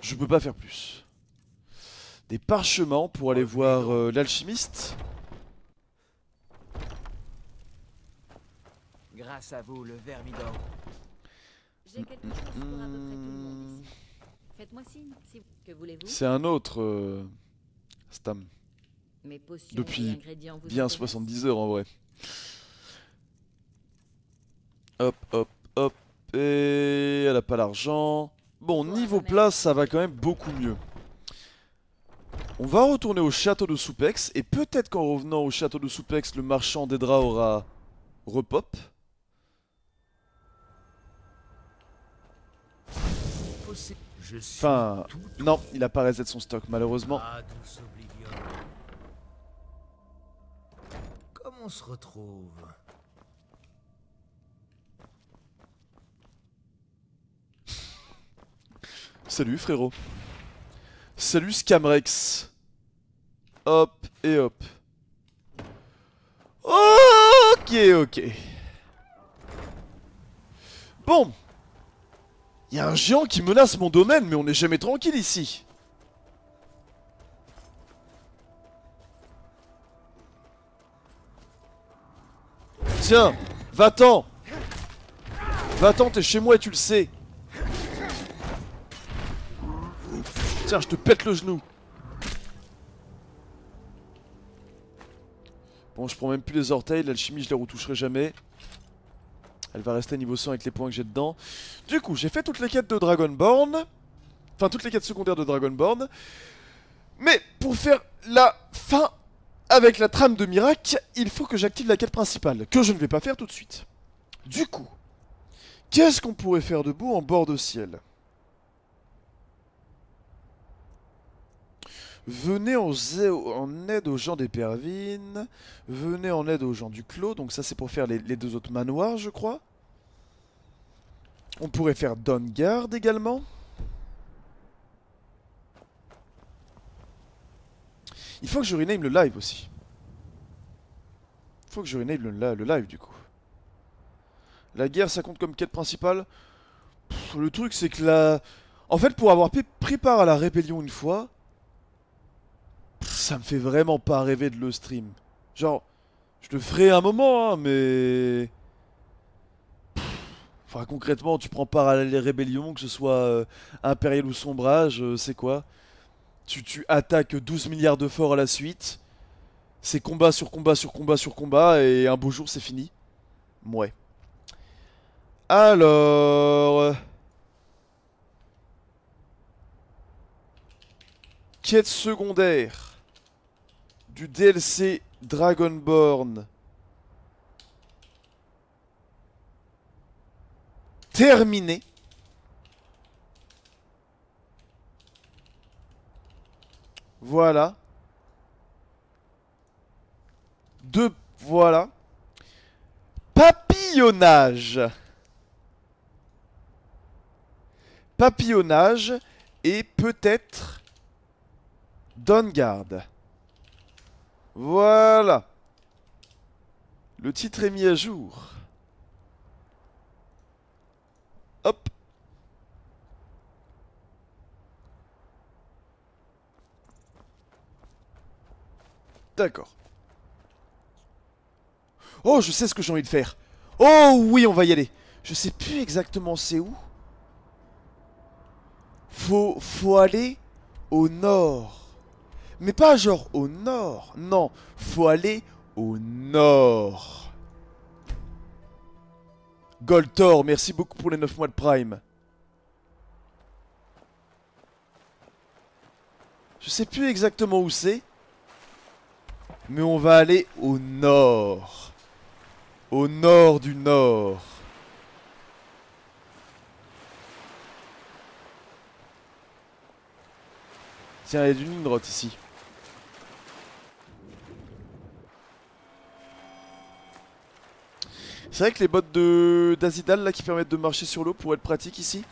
Je peux pas faire plus. Des parchemins pour aller voir euh, l'alchimiste. Grâce à vous, le Vermidor. J'ai quelque chose pour à peu près tout le monde ici. Faites-moi signe, si que voulez-vous? C'est un autre... euh, Stam. Mes potions depuis et ingrédients vous Bien intéressent 70 heures en vrai. Hop, hop, hop. Et elle a pas l'argent. Bon, niveau place, ça va quand même beaucoup mieux. On va retourner au château de Soupex. Et peut-être qu'en revenant au château de Soupex, le marchand d'Edra aura repop. Enfin, non, il a pas reset son stock malheureusement. Ah, douce Oblivion. Comme on se retrouve? Salut frérot. Salut Scamrex. Hop et hop. Ok, ok. Bon. Il y a un géant qui menace mon domaine, mais on n'est jamais tranquille ici. Tiens, va-t'en. Va-t'en, t'es chez moi et tu le sais. Tiens, je te pète le genou. Bon, je prends même plus les orteils, l'alchimie je les retoucherai jamais. Elle va rester niveau 100 avec les points que j'ai dedans. Du coup, j'ai fait toutes les quêtes de Dragonborn. Enfin, toutes les quêtes secondaires de Dragonborn. Mais pour faire la fin avec la trame de Mirac, il faut que j'active la quête principale, que je ne vais pas faire tout de suite. Du coup, qu'est-ce qu'on pourrait faire de beau en bord de ciel? Venez en, aide aux gens des Pervines. Venez en aide aux gens du Clos. Donc ça c'est pour faire les, les deux autres manoirs je crois. On pourrait faire Dawnguard également. Il faut que je rename le live aussi. Il faut que je rename le, live du coup. La guerre ça compte comme quête principale? Le truc c'est que la... En fait pour avoir pris part à la rébellion une fois... Ça me fait vraiment pas rêver de le stream. Genre, je le ferai un moment, hein, mais. Enfin, concrètement, tu prends part à la rébellion, que ce soit euh, Impérial ou Sombrage, euh, c'est quoi? Tu, attaques 12 milliards de forts à la suite. C'est combat sur combat sur combat sur combat, et un beau jour, c'est fini. Ouais. Alors. Quête secondaire du DLC Dragonborn. Terminé. Voilà. Deux. Voilà. Papillonnage. Papillonnage et peut-être Dawnguard. Voilà. Le titre est mis à jour. D'accord. Oh, je sais ce que j'ai envie de faire. Oh oui, on va y aller. Je sais plus exactement c'est où. Faut, faut aller au nord. Mais pas genre au nord. Non, faut aller au nord. Goltor, merci beaucoup pour les 9 mois de Prime. Je sais plus exactement où c'est. Mais on va aller au nord. Au nord du nord. Tiens, il y a du Nimrod ici. C'est vrai que les bottes d'Azidal là qui permettent de marcher sur l'eau pourraient être pratiques ici.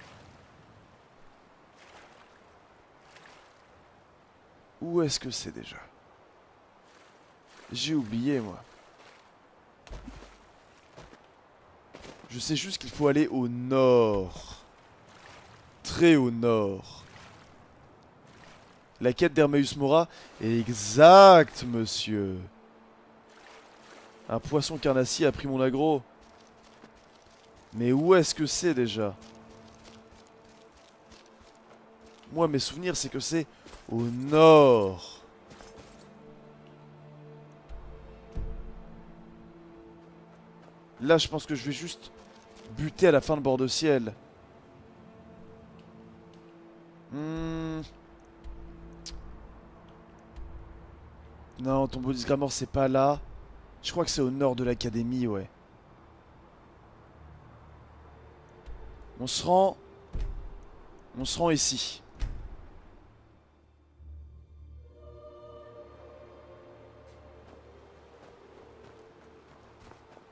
Où est-ce que c'est déjà? J'ai oublié moi. Je sais juste qu'il faut aller au nord. Très au nord. La quête d'Hermeus Mora Exact, monsieur. Un poisson carnassier a pris mon agro. Mais où est-ce que c'est déjà? Moi, mes souvenirs, c'est que c'est au nord. Là, je pense que je vais juste buter à la fin de bord de ciel. Hmm. Non, ton Bodhisgramor, c'est pas là. Je crois que c'est au nord de l'académie, ouais. On se rend... On se rend ici.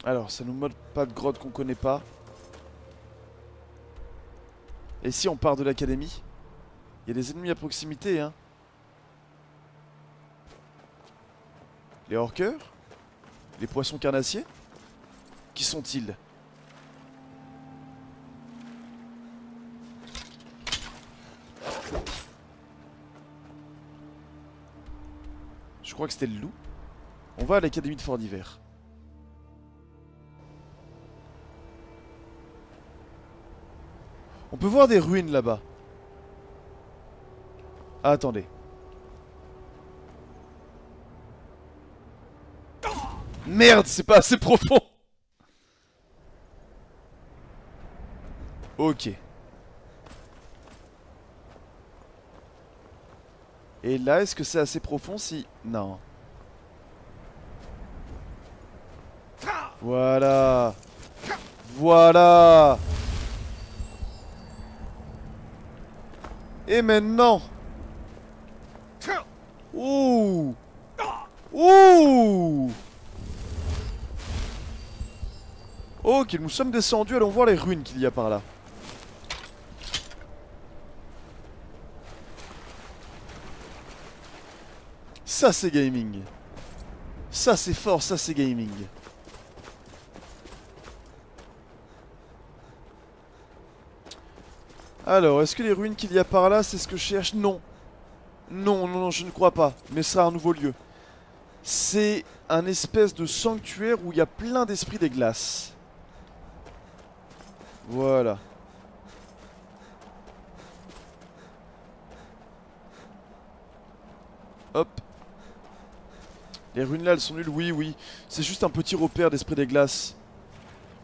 Alors, ça nous montre pas de grotte qu'on connaît pas. Et si on part de l'académie Il y a des ennemis à proximité, hein. Les orqueurs Les poissons carnassiers Qui sont-ils? Je crois que c'était le loup. On va à l'académie de Fort d'hiver. On peut voir des ruines là-bas. Ah, attendez. Merde, c'est pas assez profond. Ok. Et là, est-ce que c'est assez profond si... Non. Voilà. Voilà. Et maintenant Ouh Ouh Ok, nous sommes descendus, allons voir les ruines qu'il y a par là. Ça c'est gaming. Ça c'est fort, ça c'est gaming. Alors, est-ce que les ruines qu'il y a par là, c'est ce que je cherche Non. Non, non, non, je ne crois pas. Mais ce sera un nouveau lieu. C'est un espèce de sanctuaire où il y a plein d'esprits des glaces. Voilà. Hop. Les ruines là, elles sont nulles, oui, oui. C'est juste un petit repère d'esprit des glaces.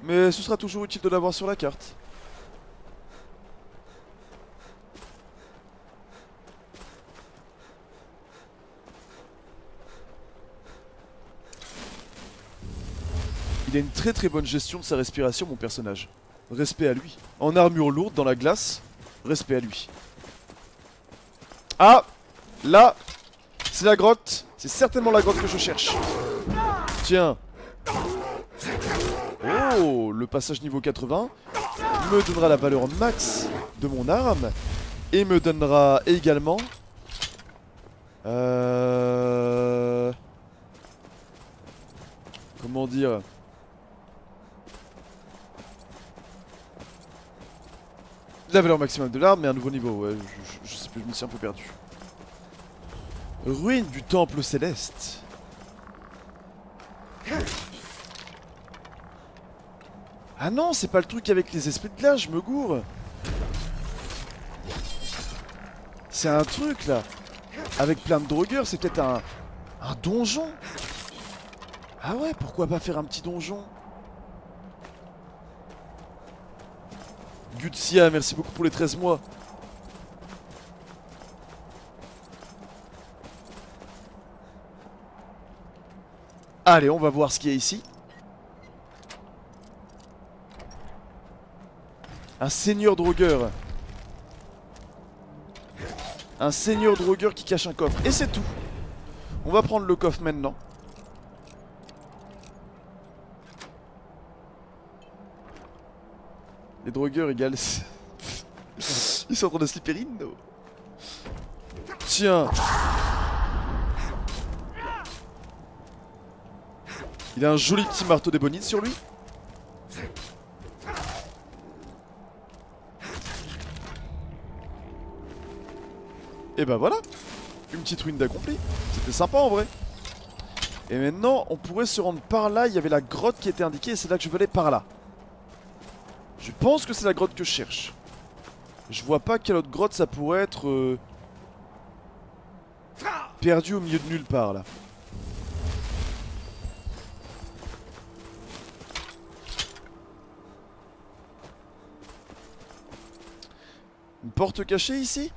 Mais ce sera toujours utile de l'avoir sur la carte. Il a une très très bonne gestion de sa respiration, mon personnage. Respect à lui. En armure lourde, dans la glace, respect à lui. Ah Là, c'est la grotte. C'est certainement la grotte que je cherche. Tiens. Oh, le passage niveau 80 me donnera la valeur max de mon arme. Et me donnera également... Euh... Comment dire La valeur maximale de l'arme, mais un nouveau niveau, ouais, je, sais plus, je me suis un peu perdu. Ruine du temple céleste. Ah non, c'est pas le truc avec les esprits de glace, je me gourre. C'est un truc là. Avec plein de drogueurs, c'est peut-être un... Un donjon Ah ouais, pourquoi pas faire un petit donjon? Gutsia, merci beaucoup pour les 13 mois. Allez, on va voir ce qu'il y a ici. Un seigneur drogueur. Un seigneur drogueur qui cache un coffre. Et c'est tout. On va prendre le coffre maintenant. Les drogueurs égales... <laughs> Ils sont en train de slipper in, Tiens Il a un joli petit marteau d'ébonite sur lui. Et bah voilà Une petite ruine d'accompli. C'était sympa en vrai. Et maintenant, on pourrait se rendre par là. Il y avait la grotte qui était indiquée et c'est là que je aller par là. Je pense que c'est la grotte que je cherche. Je vois pas quelle autre grotte ça pourrait être... Euh... Perdu au milieu de nulle part là. Une porte cachée ici?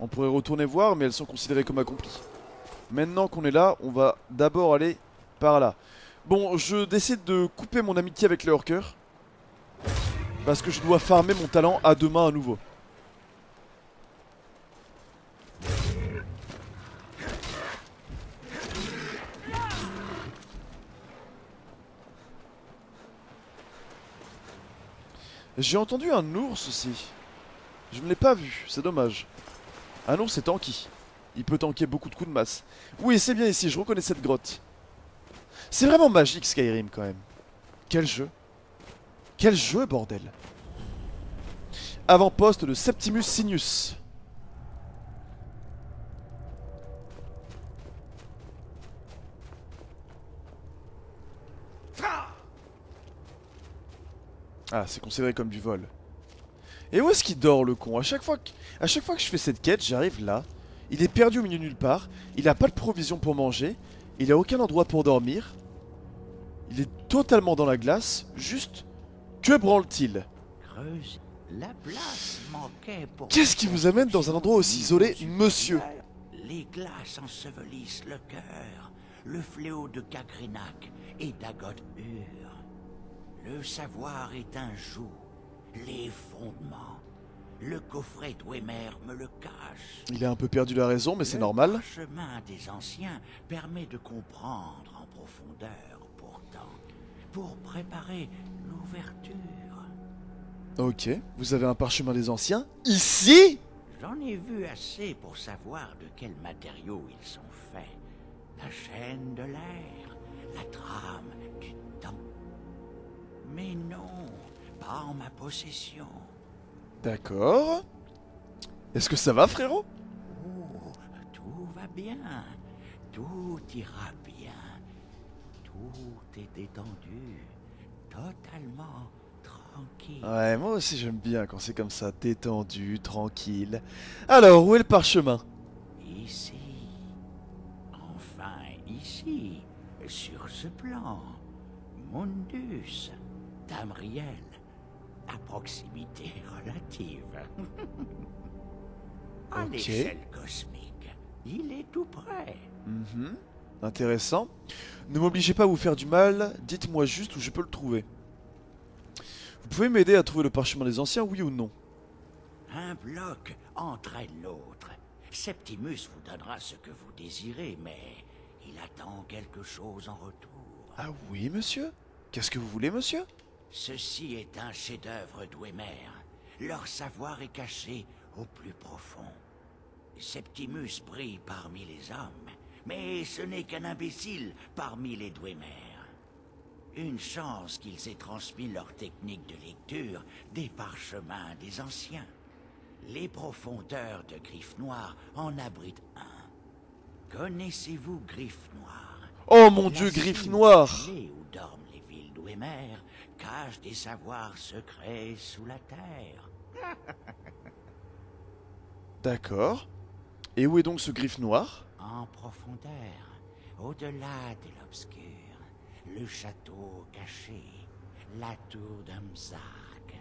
On pourrait retourner voir mais elles sont considérées comme accomplies. Maintenant qu'on est là, on va d'abord aller par là. Bon, je décide de couper mon amitié avec les Horkers. Parce que je dois farmer mon talent à demain à nouveau. J'ai entendu un ours aussi. Je ne l'ai pas vu, c'est dommage. Un ours est tanky. Il peut tanker beaucoup de coups de masse. Oui, c'est bien ici, je reconnais cette grotte. C'est vraiment magique Skyrim quand même. Quel jeu. Quel jeu, bordel Avant-poste de Septimus Sinus. Ah, c'est considéré comme du vol. Et où est-ce qu'il dort le con? À chaque, fois que, je fais cette quête, j'arrive là. Il est perdu au milieu nulle part. Il a pas de provision pour manger. Il a aucun endroit pour dormir. Il est totalement dans la glace. Juste, que branle-t-il? Qu'est-ce qui vous amène dans un endroit aussi isolé, monsieur? Les glaces ensevelissent le cœur. Le fléau de Kagrenac et d'Agod Ur. Le savoir est un joug, les fondements. Le coffret Dwemer me le cache. Il a un peu perdu la raison, mais c'est normal. Le chemin des anciens permet de comprendre en profondeur, pour préparer l'ouverture. Ok, vous avez un parchemin des anciens Ici? J'en ai vu assez pour savoir de quels matériaux ils sont faits. La chaîne de l'air, la trame du temps. Mais non, pas en ma possession. D'accord. Est-ce que ça va, frérot? Oh, tout va bien. Tout ira bien. Tout est détendu. Totalement tranquille. Ouais, moi aussi j'aime bien quand c'est comme ça, détendu, tranquille. Alors, où est le parchemin? Ici. Enfin, ici. Sur ce plan. Mundus. Tamriel. À proximité relative. <laughs> à Ok. l'échelle cosmique. Il est tout près. Mhm. Intéressant. Ne m'obligez pas à vous faire du mal, dites-moi juste où je peux le trouver. Vous pouvez m'aider à trouver le parchemin des anciens, oui ou non? Un bloc entraîne l'autre. Septimus vous donnera ce que vous désirez, mais il attend quelque chose en retour. Ah oui, monsieur? Qu'est-ce que vous voulez, monsieur? Ceci est un chef-d'œuvre d'Ouémer. Leur savoir est caché au plus profond. Septimus brille parmi les hommes, mais ce n'est qu'un imbécile parmi les Dwemer. Une chance qu'ils aient transmis leur technique de lecture des parchemins des anciens. Les profondeurs de Griffe Noire en abritent un. Connaissez-vous Griffe Noire? Oh mon dieu, griffe noire où dorment les villes cache des savoirs secrets sous la terre. D'accord. Et où est donc ce griffe noir En profondeur, au-delà de l'obscur, le château caché, la tour d'Amzark.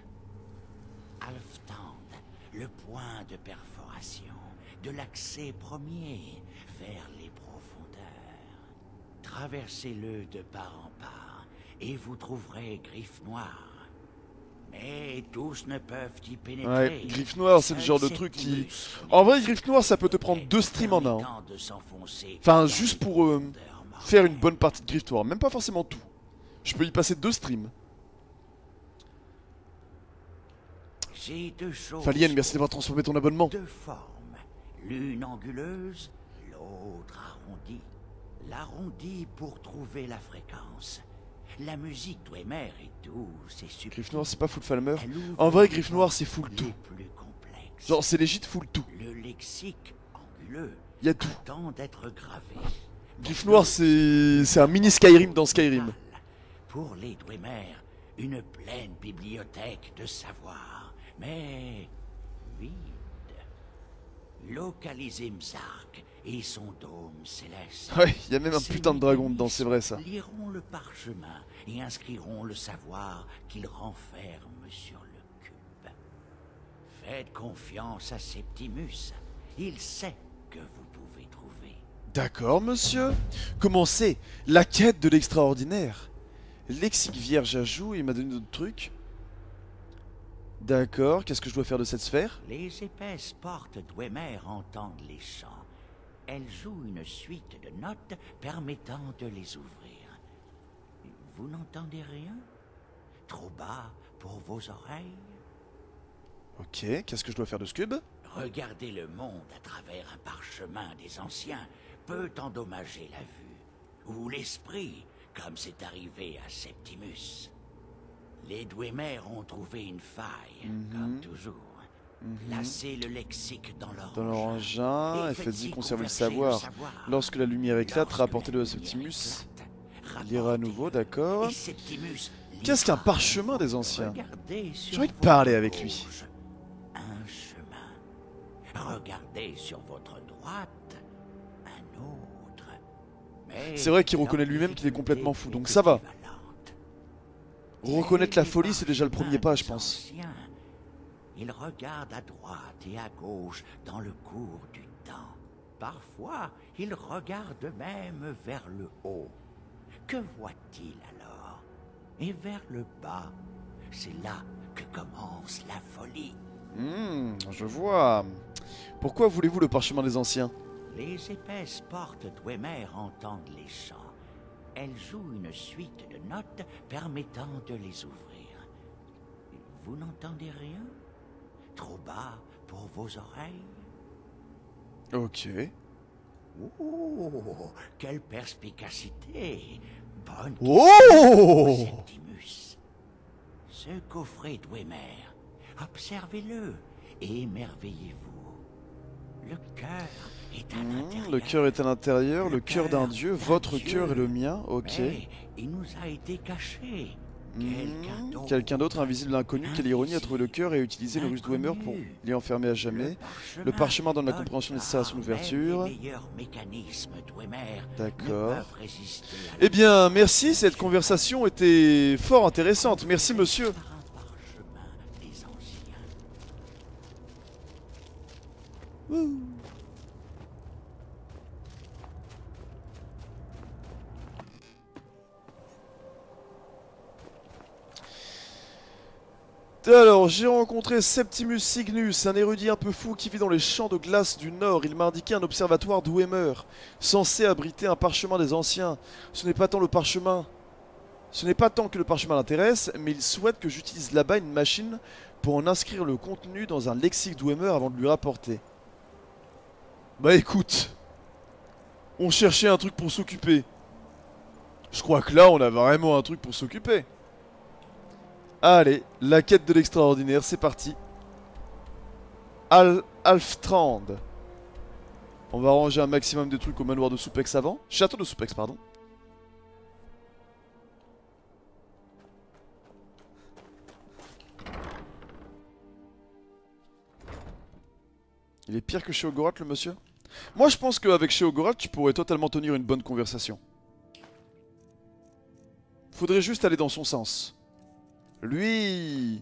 Alftand, le point de perforation de l'accès premier vers les profondeurs. Traversez-le de part en part, et vous trouverez Griffe Noire. Mais tous ne peuvent y pénétrer. Ouais, Griffe Noire, c'est le genre de truc qui... En vrai, Griffe Noire, ça peut te prendre deux streams en un. hein. Enfin, juste pour, euh. Faire une bonne partie de Griffe Noire, même pas forcément tout. Je peux y passer deux streams. J'ai deux choses. Falien, merci d'avoir transformé ton abonnement. Deux formes. L'une anguleuse, l'autre arrondie. L'arrondi pour trouver la fréquence. La musique Dwemer est douce et subtile. Griffe Noire, c'est pas full Falmer. En vrai, Noire, portes c'est full tout. Genre, c'est légit full tout. Le lexique anguleux Y a tout. d'être gravé. Griffe Noire, c'est c'est un mini Skyrim dans Skyrim. Pour les Dwemer, une pleine bibliothèque de savoir, mais vide. Localisez Mzark et son dôme céleste. Ouais, y a même un putain de dragon dedans, c'est vrai ça. Liront le parchemin et inscriront le savoir qu'il renferme sur le cube. Faites confiance à Septimus. Il sait que vous pouvez trouver. D'accord, monsieur. Commencez la quête de l'extraordinaire? Lexique vierge ajout, il m'a donné d'autres trucs. D'accord, qu'est-ce que je dois faire de cette sphère? Les épaisses portes d'Ouemer entendent les chants. Elles jouent une suite de notes permettant de les ouvrir. Vous n'entendez rien? Trop bas pour vos oreilles? Ok, qu'est-ce que je dois faire de ce cube? Regarder le monde à travers un parchemin des anciens peut endommager la vue, ou l'esprit, comme c'est arrivé à Septimus. Les Dwemer ont trouvé une faille, comme toujours. Placez le lexique dans engin, et faites-y conserver le savoir. Lorsque la lumière éclate, rapportez-le à Septimus. Lira à nouveau, d'accord. Qu'est-ce qu'un parchemin des anciens J'ai envie de parler avec lui. gauche, Un chemin. Regardez sur votre droite. Un autre. Mais C'est vrai qu'il reconnaît lui-même qu'il est complètement fou, donc ça va. Reconnaître la folie, c'est déjà le premier pas, je pense. Ils regardent à droite et à gauche dans le cours du temps. Parfois, ils regardent même vers le haut. Que voit-il alors? Et vers le bas, c'est là que commence la folie. Hmm, je vois. Pourquoi voulez-vous le parchemin des anciens? Les épaisses portes d'Ouemer entendent les chants. Elles jouent une suite de notes permettant de les ouvrir. Vous n'entendez rien? Trop bas pour vos oreilles Ok. Oh, quelle perspicacité Bonne Oh Septimus. Ce coffret d'Ouemer, observez-le et émerveillez-vous. Le cœur est à Hmm, l'intérieur. le cœur est à l'intérieur, le Le cœur d'un dieu, votre cœur est le mien, ok. Mais il nous a été caché. Quelqu'un Hmm, d'autre. Quelqu'un d'autre, invisible, inconnu, quelle ironie, a trouvé le cœur et a utilisé le russe Dwemer pour l'y enfermer à jamais. Le parchemin donne la compréhension nécessaire à son ouverture. D'accord. Eh bien, merci, cette conversation était fort intéressante. Merci, monsieur. Alors, j'ai rencontré Septimus Cygnus, un érudit un peu fou qui vit dans les champs de glace du Nord. Il m'a indiqué un observatoire d'Ouemer, censé abriter un parchemin des anciens. Ce n'est pas tant le parchemin... Ce n'est pas tant que le parchemin l'intéresse, mais il souhaite que j'utilise là-bas une machine pour en inscrire le contenu dans un lexique d'Ouemer avant de lui rapporter. Bah écoute, on cherchait un truc pour s'occuper. Je crois que là, on a vraiment un truc pour s'occuper. Allez, la quête de l'extraordinaire, c'est parti. Al Alftrand. On va ranger un maximum de trucs au manoir de Soupex avant. Château de Soupex, pardon. Il est pire que chez Ogorat, le monsieur Moi, je pense qu'avec chez Ogorat, tu pourrais totalement tenir une bonne conversation. Faudrait juste aller dans son sens. Lui...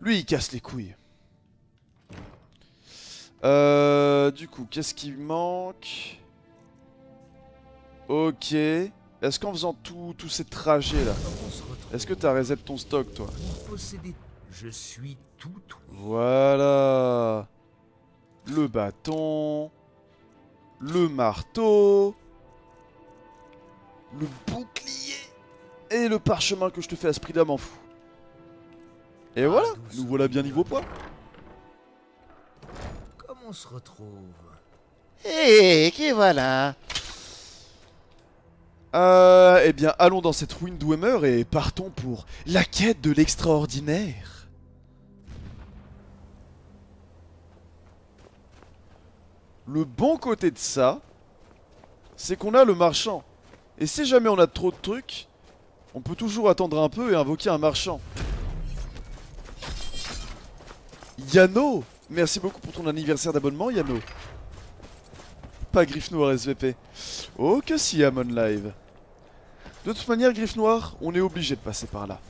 Lui, il casse les couilles. Euh, du coup, qu'est-ce qui manque? Ok. Est-ce qu'en faisant tout- tous ces trajets là, est-ce que t'as reset ton stock toi? Je suis tout. Voilà. Le bâton. Le marteau. Le bouclier. Et le parchemin que je te fais à ce prix-là, m'en. Et voilà, nous voilà bien niveau poids. Comme on se retrouve. Et qui voilà? Euh, eh bien, allons dans cette ruine Dwemer et partons pour la quête de l'extraordinaire. Le bon côté de ça, c'est qu'on a le marchand. Et si jamais on a trop de trucs, on peut toujours attendre un peu et invoquer un marchand. Yano Merci beaucoup pour ton anniversaire d'abonnement, Yano. Pas Griffe Noir SVP. Oh que si, Amon Live. De toute manière, Griffe Noir, on est obligé de passer par là.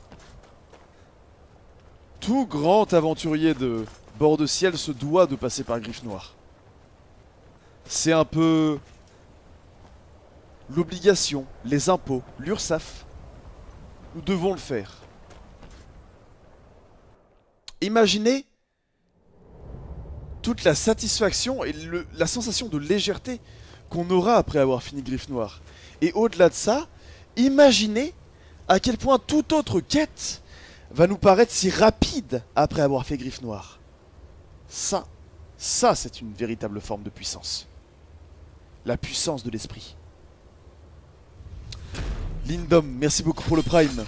Tout grand aventurier de bord de ciel se doit de passer par Griffe Noir. C'est un peu... L'obligation, les impôts, l'URSAF. Nous devons le faire. Imaginez toute la satisfaction et la sensation de légèreté qu'on aura après avoir fini Griffe Noir. Et au-delà de ça, imaginez à quel point toute autre quête va nous paraître si rapide après avoir fait Griffe Noir. Ça, ça c'est une véritable forme de puissance. La puissance de l'esprit. Lindom, merci beaucoup pour le prime.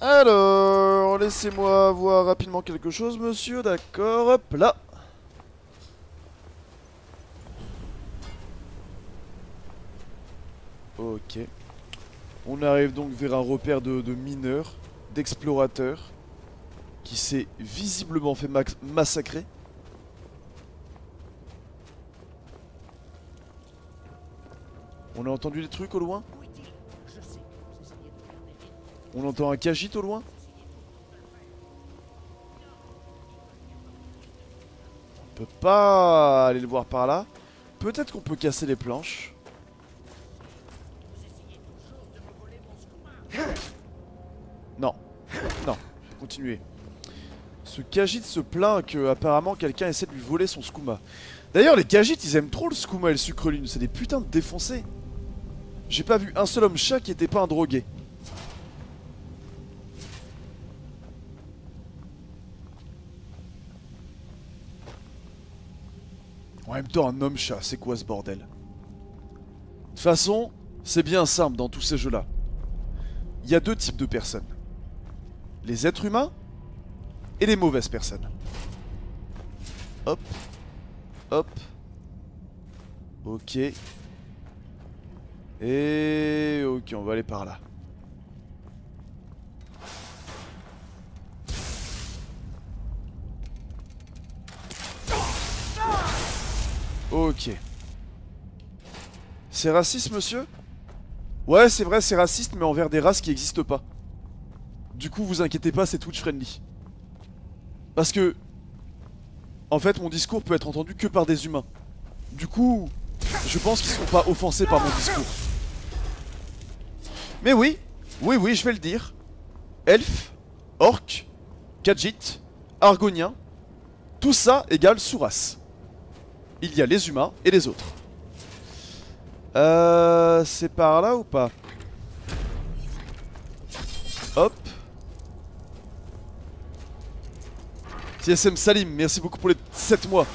Alors, laissez-moi voir rapidement quelque chose, monsieur. D'accord, hop là. Ok. On arrive donc vers un repère de, mineurs, d'explorateurs, qui s'est visiblement fait massacrer. On a entendu des trucs au loin On entend un Khajiit au loin On peut pas aller le voir par là. Peut-être qu'on peut casser les planches. Non. Non. Continuez. Ce Khajiit se plaint que apparemment quelqu'un essaie de lui voler son skouma. D'ailleurs, les Khajiit, ils aiment trop le skouma et le sucre lune. C'est des putains de défoncés. J'ai pas vu un seul homme chat qui était pas un drogué. En même temps, un homme chat, c'est quoi ce bordel? De toute façon, c'est bien simple dans tous ces jeux-là. Il y a deux types de personnes. Les êtres humains et les mauvaises personnes. Hop. Hop. Ok. Et ok, on va aller par là. Ok. C'est raciste, monsieur? Ouais, c'est vrai, c'est raciste, mais envers des races qui n'existent pas. Du coup, vous inquiétez pas, c'est Twitch friendly. Parce que... En fait, mon discours peut être entendu que par des humains. Du coup, je pense qu'ils seront pas offensés par mon discours. Mais oui, oui, oui, je vais le dire. Elf, orc, Khajiit, argonien, tout ça égale sous-race. Il y a les humains et les autres. Euh, c'est par là ou pas? Hop. TSM Salim, merci beaucoup pour les 7 mois.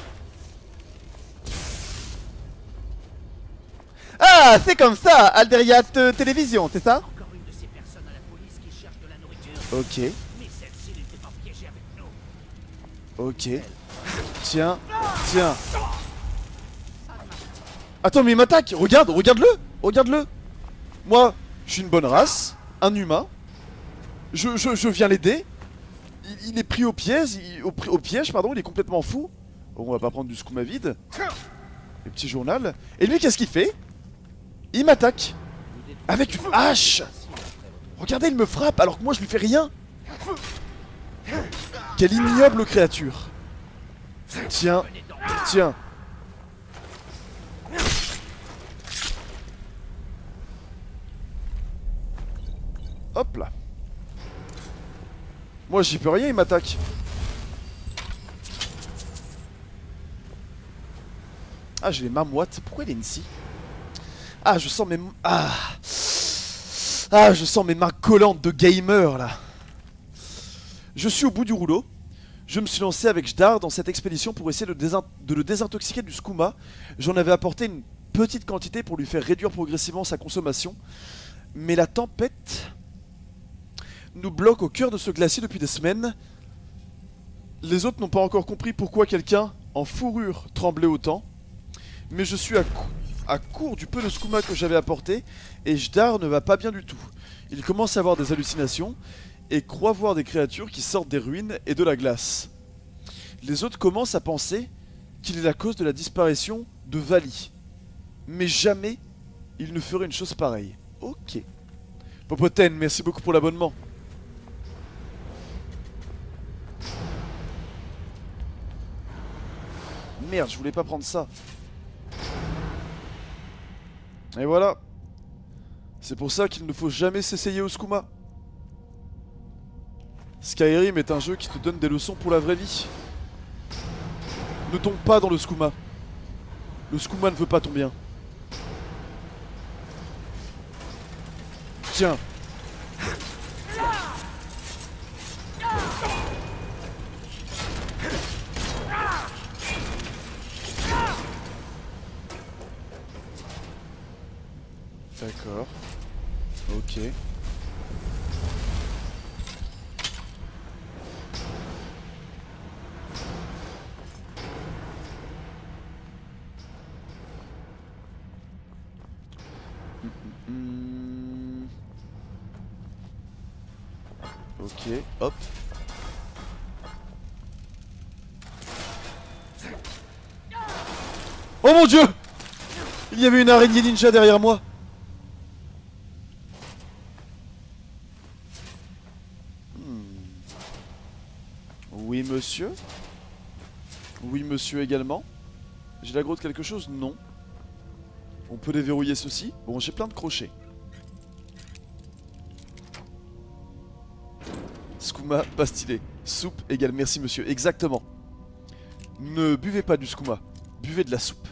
Ah, c'est comme ça, Alderiat euh, Télévision, c'est ça Encore une de ces personnes à la police qui cherche de la nourriture. Ok, Mais celle-ci n'était pas piégée avec nous. ok. Tiens, tiens. Attends, mais il m'attaque Regarde, regarde-le Regarde-le Moi, je suis une bonne race, un humain. Je, je, je viens l'aider. Il, il est pris au piège, il- au, piège, pardon, il est complètement fou. Bon, on va pas prendre du skouma vide. Le petit journal. Et lui, qu'est-ce qu'il fait? Il m'attaque Avec une hache. Regardez, il me frappe alors que moi je lui fais rien. Quelle ignoble créature. Tiens, tiens. Hop là. Moi j'y peux rien, il m'attaque. Ah j'ai les marmoites, pourquoi il est ici? Ah, je sens mes... Ah Ah, je sens mes mains collantes de gamer, là. Je suis au bout du rouleau. Je me suis lancé avec Jdar dans cette expédition pour essayer de, le désintoxiquer du skouma. J'en avais apporté une petite quantité pour lui faire réduire progressivement sa consommation. Mais la tempête nous bloque au cœur de ce glacier depuis des semaines. Les autres n'ont pas encore compris pourquoi quelqu'un en fourrure tremblait autant. Mais je suis à, à court du peu de skouma que j'avais apporté et Jdar ne va pas bien du tout. Il commence à avoir des hallucinations et croit voir des créatures qui sortent des ruines et de la glace. Les autres commencent à penser qu'il est la cause de la disparition de Vali. Mais jamais il ne ferait une chose pareille. Ok. Popoten, merci beaucoup pour l'abonnement. Merde, je voulais pas prendre ça. Et voilà. C'est pour ça qu'il ne faut jamais s'essayer au skouma. Skyrim est un jeu qui te donne des leçons pour la vraie vie. Ne tombe pas dans le skouma. Le skouma ne veut pas ton bien. Tiens. D'accord. Ok. Ok, hop. Oh mon dieu Il y avait une araignée ninja derrière moi Hmm. Oui Oui monsieur également J'ai l'aggro de quelque chose? Non. On peut déverrouiller ceci? Bon, j'ai plein de crochets. Skouma, pastillé. Soupe égale merci monsieur. Exactement. Ne buvez pas du skouma. Buvez de la soupe.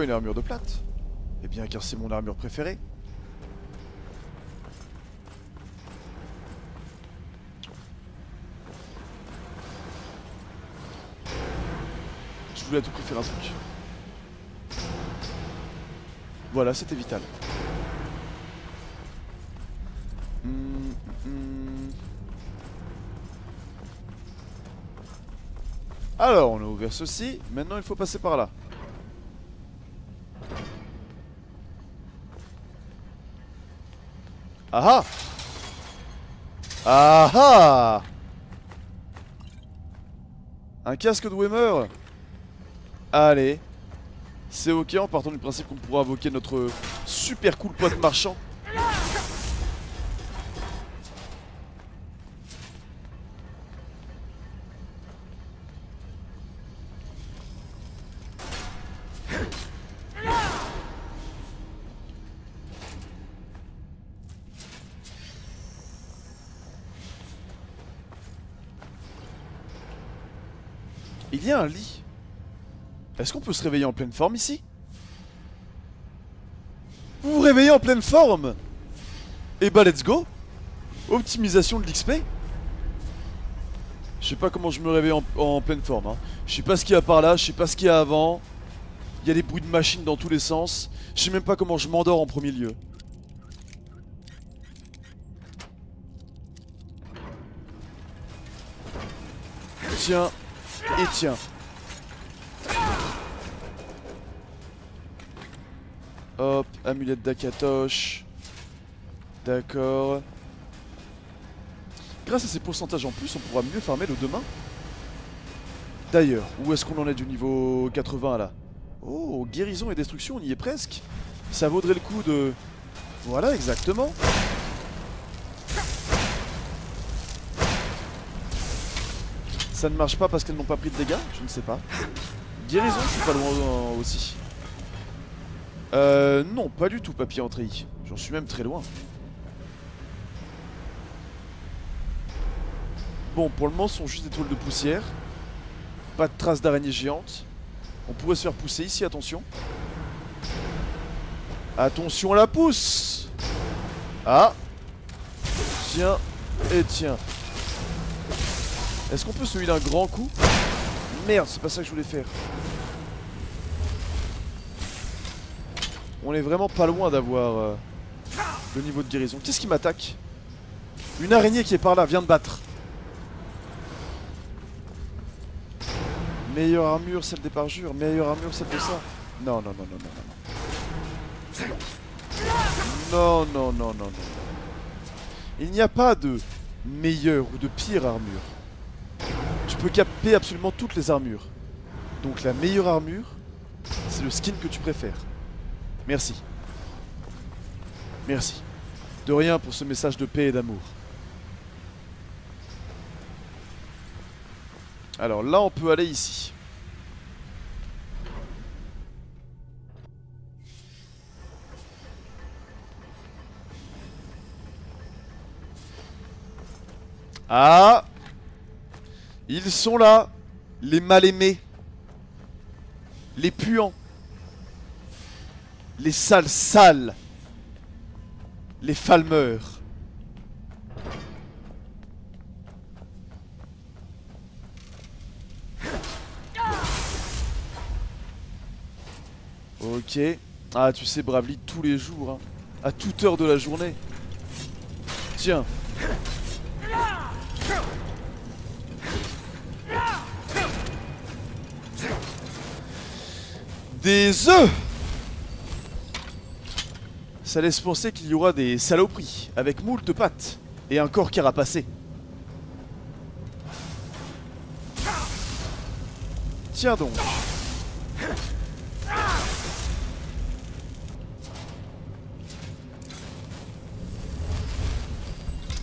Une armure de plate? Eh bien car c'est mon armure préférée. Je voulais tout prix faire un truc. Voilà, c'était vital. Hmm, hmm. Alors, on a ouvert ceci. Maintenant, il faut passer par là. Ah ah Ah ah Un casque de Wemmer Allez. C'est ok en partant du principe qu'on pourra invoquer notre super cool pote marchand. Il y a un lit. Est-ce qu'on peut se réveiller en pleine forme ici? Vous vous réveillez en pleine forme Eh bah let's go Optimisation de l'XP Je sais pas comment je me réveille en, pleine forme. Hein. Je sais pas ce qu'il y a par là, je sais pas ce qu'il y a avant. Il y a des bruits de machines dans tous les sens. Je sais même pas comment je m'endors en premier lieu. Tiens, et tiens. Hop, amulette d'Akatosh. D'accord. Grâce à ces pourcentages en plus, on pourra mieux farmer le demain. D'ailleurs, où est-ce qu'on en est du niveau 80 là? Oh, guérison et destruction, on y est presque. Ça vaudrait le coup de... Voilà, exactement. Ça ne marche pas parce qu'elles n'ont pas pris de dégâts Je ne sais pas. Guérison, je suis pas loin euh, aussi. Euh, non, pas du tout, papier entrée. J'en suis même très loin. Bon, pour le moment, ce sont juste des toiles de poussière. Pas de traces d'araignée géante. On pourrait se faire pousser ici, attention. Attention à la pousse Ah Tiens et tiens. Est-ce qu'on peut se healer d'un grand coup? Merde, c'est pas ça que je voulais faire. On est vraiment pas loin d'avoir euh, le niveau de guérison. Qu'est-ce qui m'attaque? Une araignée qui est par là, vient de battre. Meilleure armure, celle des parjures. Meilleure armure, celle de ça. Non, non, non, non, non, non. Non, non, non, non, non. Il n'y a pas de meilleure ou de pire armure. Peux caper absolument toutes les armures. Donc la meilleure armure, c'est le skin que tu préfères. Merci. Merci. De rien pour ce message de paix et d'amour. Alors là, on peut aller ici. Ah Ils sont là Les mal-aimés Les puants Les sales sales Les falmeurs Ok. Ah, tu sais, Bravely, tous les jours, hein. À toute heure de la journée. Tiens. Des œufs Ça laisse penser qu'il y aura des saloperies, avec moult pattes, et un corps carapacé. Tiens donc.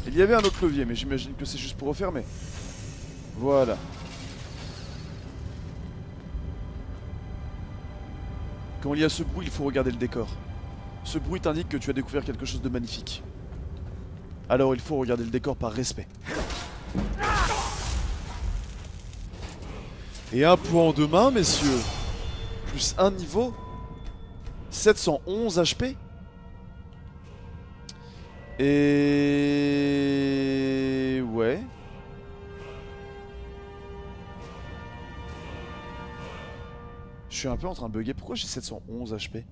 Il y avait un autre levier, mais j'imagine que c'est juste pour refermer. Voilà. Quand il y a ce bruit, il faut regarder le décor. Ce bruit t'indique que tu as découvert quelque chose de magnifique. Alors il faut regarder le décor par respect. Et un point en deux messieurs. Plus un niveau. 711 HP. Et... suis un peu en train de bugger. Pourquoi j'ai 711 HP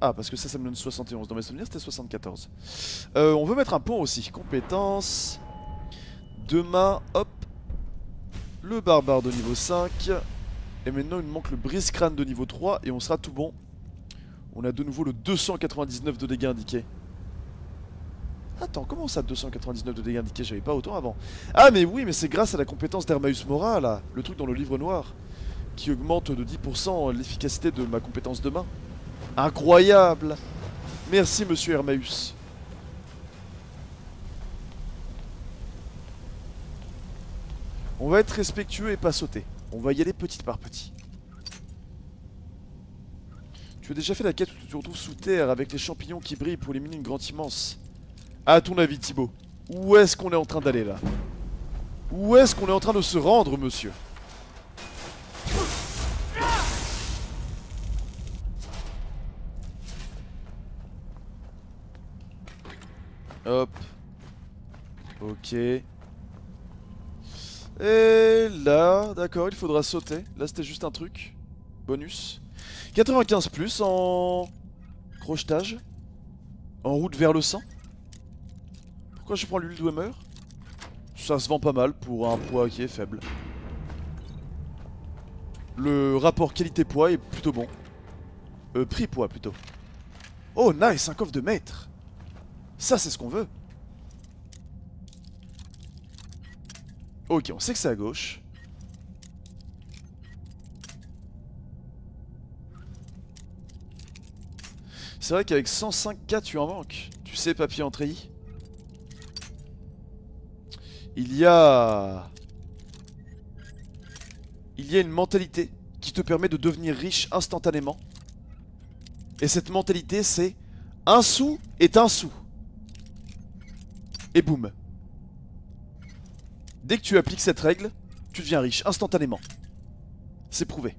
Ah, parce que ça, ça me donne 71. Dans mes souvenirs, c'était 74. Euh, on veut mettre un pont aussi. Compétences. Demain, hop. Le barbare de niveau 5. Et maintenant, il nous manque le brise-crâne de niveau 3. Et on sera tout bon. On a de nouveau le 299 de dégâts indiqués. Attends, comment ça 299 de dégâts indiqués? J'avais pas autant avant. Ah mais oui, mais c'est grâce à la compétence d'Hermaeus Mora, là, le truc dans le livre noir, qui augmente de 10% l'efficacité de ma compétence de main. Incroyable Merci monsieur Hermaeus. On va être respectueux et pas sauter. On va y aller petit par petit. Tu as déjà fait la quête où tu te retrouves sous terre avec les champignons qui brillent pour éliminer une grande immense. À ton avis, Thibaut, où est-ce qu'on est en train d'aller là? Où est-ce qu'on est en train de se rendre, monsieur? Hop. Ok. Et là, d'accord, il faudra sauter. Là, c'était juste un truc. Bonus. 95 plus en crochetage. En route vers le sang. Pourquoi je prends l'huile Dwemer Ça se vend pas mal pour un poids qui est faible. Le rapport qualité-poids est plutôt bon. Euh, prix-poids plutôt. Oh nice, un coffre de maître Ça c'est ce qu'on veut Ok, on sait que c'est à gauche. C'est vrai qu'avec 105k tu en manques. Tu sais, papier en treillis Il y a... Il y a une mentalité qui te permet de devenir riche instantanément. Et cette mentalité, c'est un sou est un sou. Et boum. Dès que tu appliques cette règle, tu deviens riche instantanément. C'est prouvé.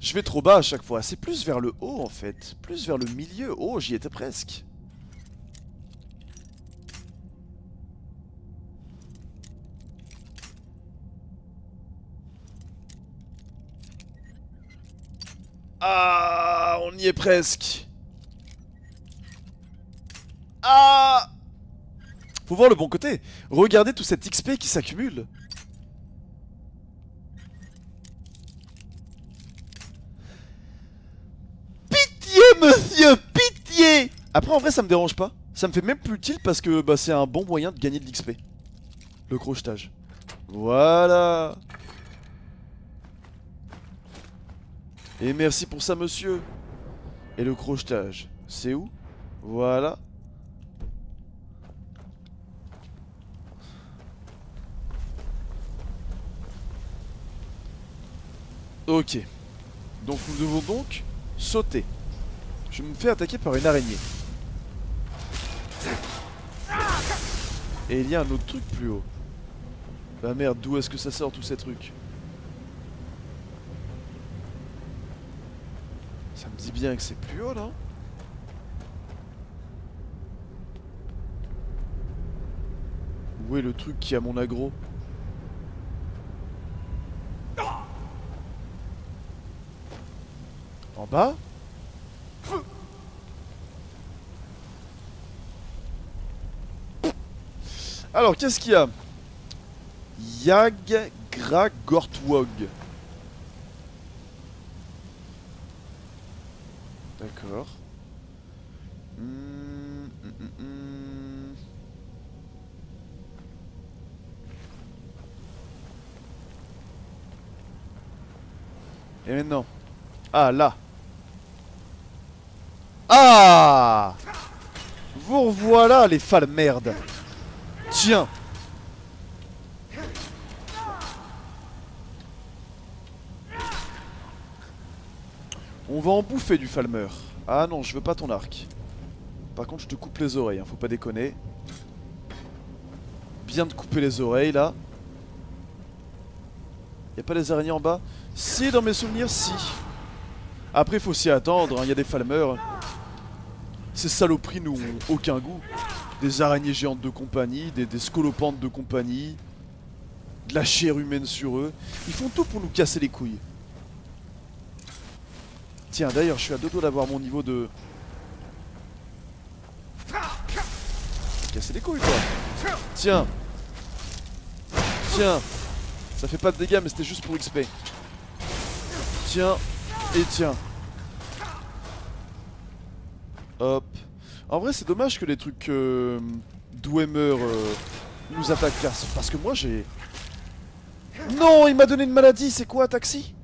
Je vais trop bas à chaque fois. C'est plus vers le haut en fait. Plus vers le milieu. Oh, j'y étais presque. Ah, on y est presque. Ah Faut voir le bon côté. Regardez tout cet XP qui s'accumule. Pitié, monsieur, pitié Après, en vrai, ça me dérange pas. Ça me fait même plus utile parce que bah, c'est un bon moyen de gagner de l'XP. Le crochetage. Voilà Et merci pour ça, monsieur. Et le crochetage, c'est où? Voilà. Ok. Donc nous devons donc sauter. Je me fais attaquer par une araignée. Et il y a un autre truc plus haut. Bah merde, d'où est-ce que ça sort tous ces trucs? Dit bien que c'est plus haut là. Où est le truc qui a mon aggro En bas? Alors, qu'est-ce qu'il y a? Yag Gragortwog. D'accord. Et maintenant. Ah, là. Ah! Vous revoilà les fales merdes. Tiens On va en bouffer du Falmer. Ah non, je veux pas ton arc. Par contre, je te coupe les oreilles, hein, faut pas déconner. Bien de couper les oreilles là. Y pas des araignées en bas? Si, dans mes souvenirs, si. Après, faut s'y attendre, il y a des Falmer. Ces saloperies n'ont aucun goût. Des araignées géantes de compagnie, des, des scolopantes de compagnie, de la chair humaine sur eux. Ils font tout pour nous casser les couilles. Tiens, d'ailleurs, je suis à deux doigts d'avoir mon niveau de... Casser les couilles, quoi. Tiens. Tiens. Ça fait pas de dégâts, mais c'était juste pour XP. Tiens. Et tiens. Hop. En vrai, c'est dommage que les trucs euh, Dwemer euh, nous attaquent parce que moi j'ai... Non, il m'a donné une maladie, c'est quoi, taxi?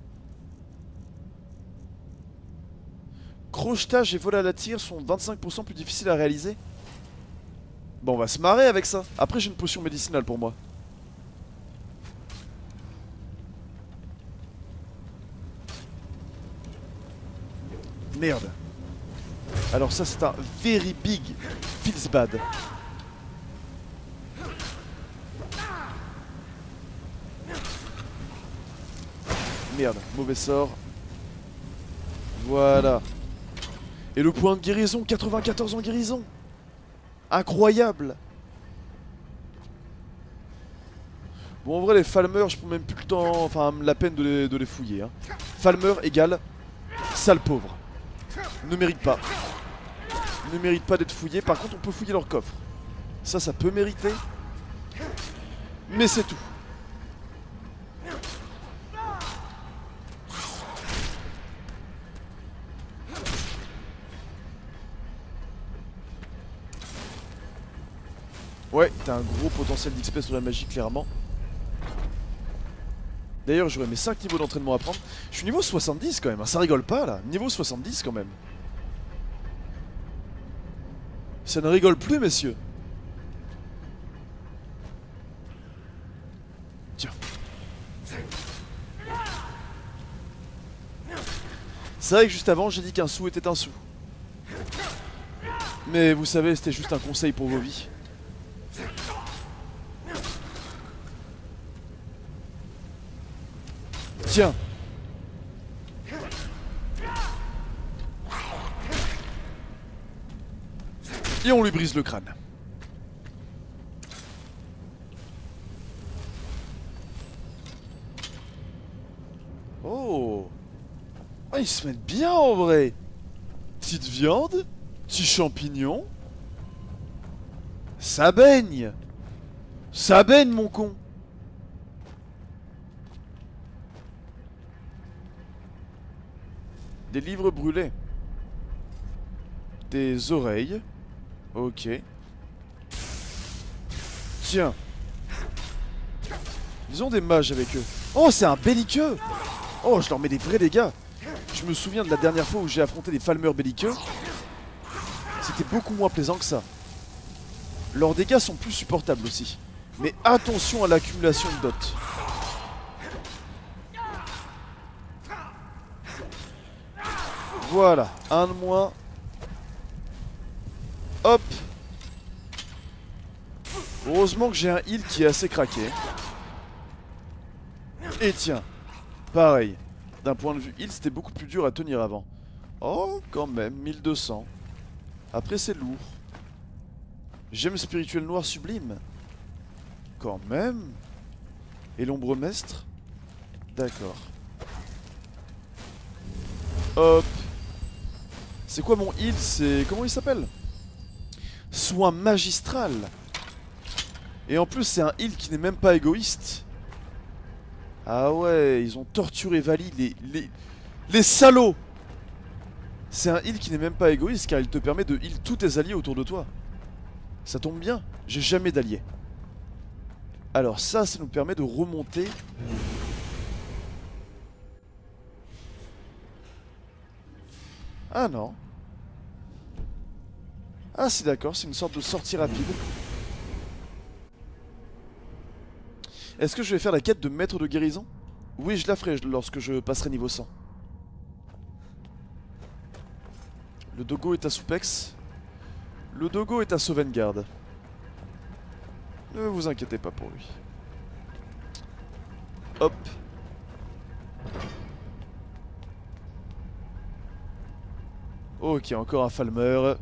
Crochetage et vol à la tire sont 25% plus difficiles à réaliser. Bon, on va se marrer avec ça. Après, j'ai une potion médicinale pour moi. Merde. Alors ça, c'est un very big feels bad. Merde, mauvais sort. Voilà. Et le point de guérison, 94 en guérison Incroyable Bon, en vrai, les Falmer, je prends même plus le temps, enfin, la peine de les, fouiller. Hein. Falmer égale sale pauvre. Ne mérite pas. Ne mérite pas d'être fouillé. Par contre, on peut fouiller leur coffre. Ça, ça peut mériter. Mais c'est tout. Ouais, t'as un gros potentiel d'XP sur la magie, clairement. D'ailleurs, j'aurais mes 5 niveaux d'entraînement à prendre. Je suis niveau 70 quand même, hein, ça rigole pas là. Niveau 70 quand même. Ça ne rigole plus, messieurs. Tiens. C'est vrai que juste avant, j'ai dit qu'un sou était un sou. Mais vous savez, c'était juste un conseil pour vos vies. Tiens. Et on lui brise le crâne. Oh. Ah, ils se mettent bien en vrai. Petite viande Petit champignon. Ça baigne. Ça baigne mon con Des livres brûlés. Des oreilles. Ok. Tiens. Ils ont des mages avec eux. Oh, c'est un belliqueux Oh, je leur mets des vrais dégâts Je me souviens de la dernière fois où j'ai affronté des falmeurs belliqueux. C'était beaucoup moins plaisant que ça. Leurs dégâts sont plus supportables aussi. Mais attention à l'accumulation de dots. Voilà, un de moins. Hop Heureusement que j'ai un heal qui est assez craqué. Et tiens, pareil. D'un point de vue heal, c'était beaucoup plus dur à tenir avant. Oh, quand même, 1200. Après, c'est lourd. Gemme spirituel noir sublime. Quand même. Et l'ombre mestre D'accord. Hop. C'est quoi mon heal C'est... Comment il s'appelle Soin magistral. Et en plus, c'est un heal qui n'est même pas égoïste. Ah ouais, ils ont torturé Vali, les, les, les salauds C'est un heal qui n'est même pas égoïste car il te permet de heal tous tes alliés autour de toi. Ça tombe bien, j'ai jamais d'alliés. Alors ça, ça nous permet de remonter... Ah non. Ah c'est d'accord, c'est une sorte de sortie rapide. Est-ce que je vais faire la quête de maître de guérison? Oui, je la ferai lorsque je passerai niveau 100. Le dogo est à Soupex. Le dogo est à Sauvengard. Ne vous inquiétez pas pour lui. Hop. Ok, encore un Falmer.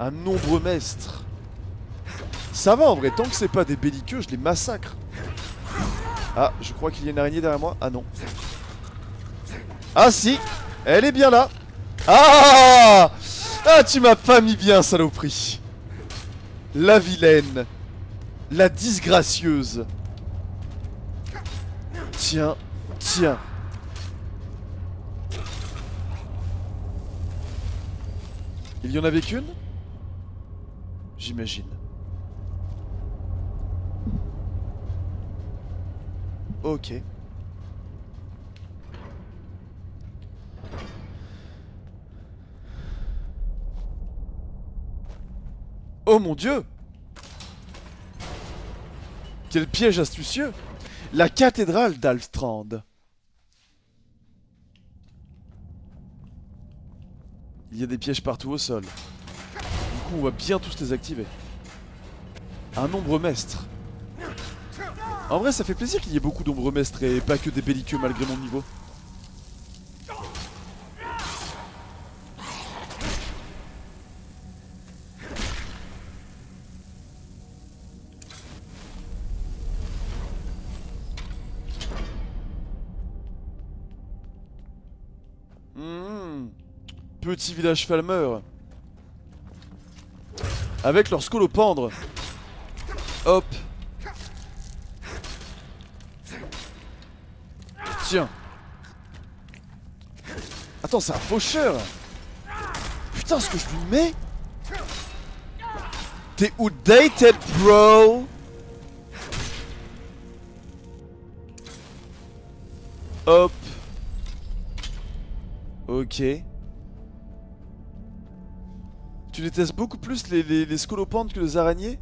Un nombre mestre. Ça va en vrai, tant que c'est pas des belliqueux, je les massacre. Ah, je crois qu'il y a une araignée derrière moi. Ah non. Ah si Elle est bien là Ah Ah, tu m'as pas mis bien, saloperie. La vilaine. La disgracieuse. Tiens, tiens. Il y en avait qu'une? J'imagine. Ok. Oh mon dieu Quel piège astucieux La cathédrale d'Alstrand. Il y a des pièges partout au sol. Du coup, on va bien tous les activer. Un nombre mestre. En vrai, ça fait plaisir qu'il y ait beaucoup d'ombres mestres et pas que des belliqueux malgré mon niveau. Petit village Falmer. Avec leur scolopendre. Hop. Tiens. Attends, c'est un faucheur. Putain, ce que je lui mets. T'es outdated, bro? Hop. Ok. Tu détestes beaucoup plus les, les, que les araignées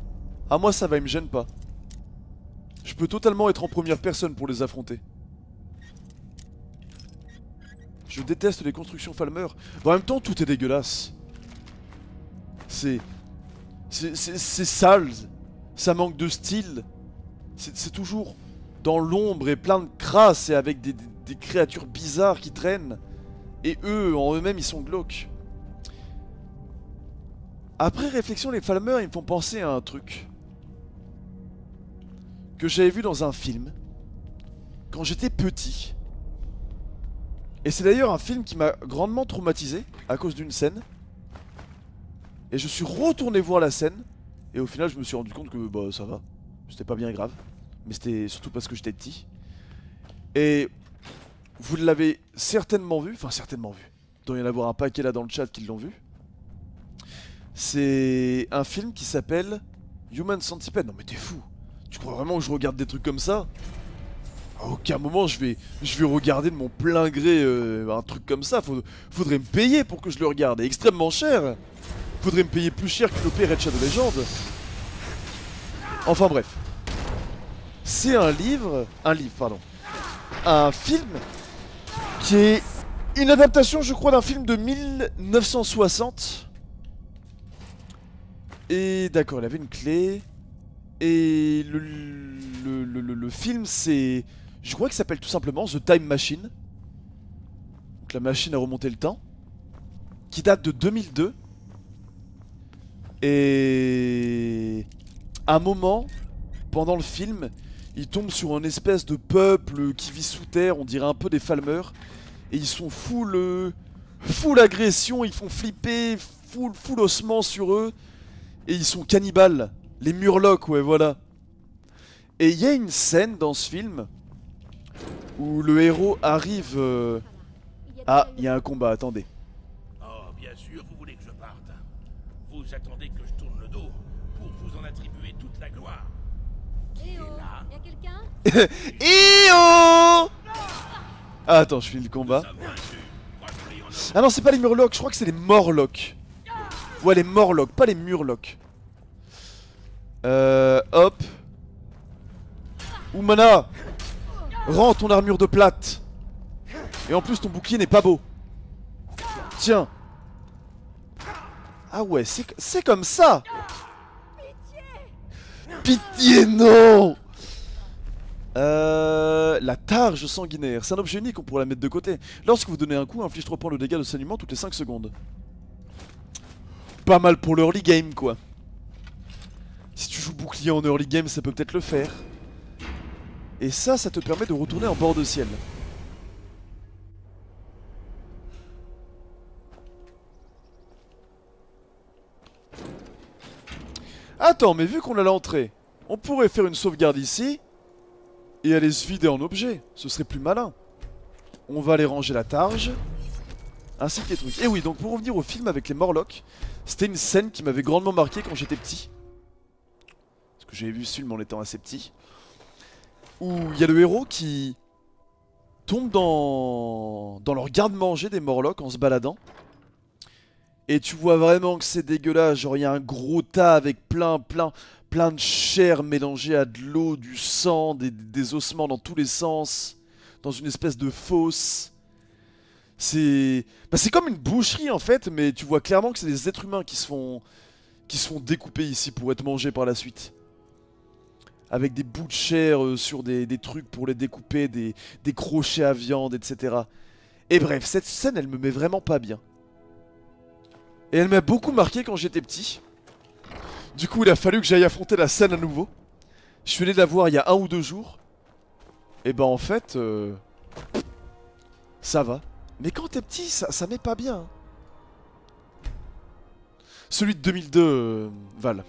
Ah moi ça va, ils me gênent pas. Je peux totalement être en première personne pour les affronter. Je déteste les constructions Falmer. En même temps, tout est dégueulasse. C'est... C'est sale. Ça manque de style. C'est toujours dans l'ombre et plein de crasse et avec des créatures bizarres qui traînent. Et eux, en eux-mêmes, ils sont glauques. Après réflexion, les Falmer, ils me font penser à un truc. Que j'avais vu dans un film. Quand j'étais petit. Et c'est d'ailleurs un film qui m'a grandement traumatisé à cause d'une scène. Et je suis retourné voir la scène. Et au final, je me suis rendu compte que bah ça va. C'était pas bien grave. Mais c'était surtout parce que j'étais petit. Et vous l'avez certainement vu. Enfin, certainement vu. Il doit y en avoir un paquet là dans le chat qui l'ont vu. C'est un film qui s'appelle Human Centipede. Non mais t'es fou. Tu crois vraiment que je regarde des trucs comme ça? À aucun moment je vais, je vais regarder de mon plein gré euh, un truc comme ça. Faudrait me payer pour que je le regarde. Et extrêmement cher. Faudrait me payer plus cher que l'OP Red Shadow Legend. Enfin bref. C'est un livre. Un livre, pardon. Un film qui est une adaptation, je crois, d'un film de 1960. Et d'accord, il avait une clé. Et le, film, c'est. Je crois qu'il s'appelle tout simplement The Time Machine. Donc la machine à remonter le temps. Qui date de 2002. Et. À un moment, pendant le film, il tombe sur un espèce de peuple qui vit sous terre, on dirait un peu des Falmer. Et ils sont full. euh, full agression, ils font flipper, full, full ossement sur eux. Et ils sont cannibales. Les murlocs, ouais, voilà. Et il y a une scène dans ce film où le héros arrive. euh, Ah, il y a un combat, attendez. Oh, bien sûr, vous voulez que je parte. Vous attendez que je tourne le dos pour vous en attribuer toute la gloire. Eh oh, là y a quelqu'un? Io <laughs> Ah, attends, je finis le combat. Ah non, c'est pas les murlocs, je crois que c'est les morlocks. Ouais, les morlocks, pas les murlocs. Euh, hop. Oumana Rends ton armure de plate Et en plus ton bouclier n'est pas beau Tiens Ah ouais, c'est comme ça Pitié non euh, la targe sanguinaire, c'est un objet unique, on pourrait la mettre de côté. Lorsque vous donnez un coup, inflige 3 points de dégâts de saignement toutes les 5 secondes. Pas mal pour l'early game quoi. Si tu joues bouclier en early game, ça peut peut-être le faire. Et ça, ça te permet de retourner en bord de ciel. Attends, mais vu qu'on a l'entrée, on pourrait faire une sauvegarde ici et aller se vider en objet. Ce serait plus malin. On va aller ranger la targe. Ainsi que les trucs. Et oui, donc pour revenir au film avec les Morlocks, c'était une scène qui m'avait grandement marqué quand j'étais petit. Parce que j'avais vu ce film en étant assez petit. Où il y a le héros qui tombe dans, dans leur garde-manger des Morlocks en se baladant. Et tu vois vraiment que c'est dégueulasse. Genre, il y a un gros tas avec plein, plein, plein de chair mélangée à de l'eau, du sang, des, des ossements dans tous les sens, dans une espèce de fosse. C'est bah, comme une boucherie en fait, mais tu vois clairement que c'est des êtres humains qui se font qui se font découper ici pour être mangés par la suite. Avec des bouts de chair euh, sur des, des trucs pour les découper, des, des crochets à viande, etc. Et bref, cette scène, elle me met vraiment pas bien. Et elle m'a beaucoup marqué quand j'étais petit. Du coup, il a fallu que j'aille affronter la scène à nouveau. Je suis allé la voir il y a un ou deux jours. Et ben en fait, euh, ça va. Mais quand t'es petit, ça, ça met pas bien. Celui de 2002, euh, Val.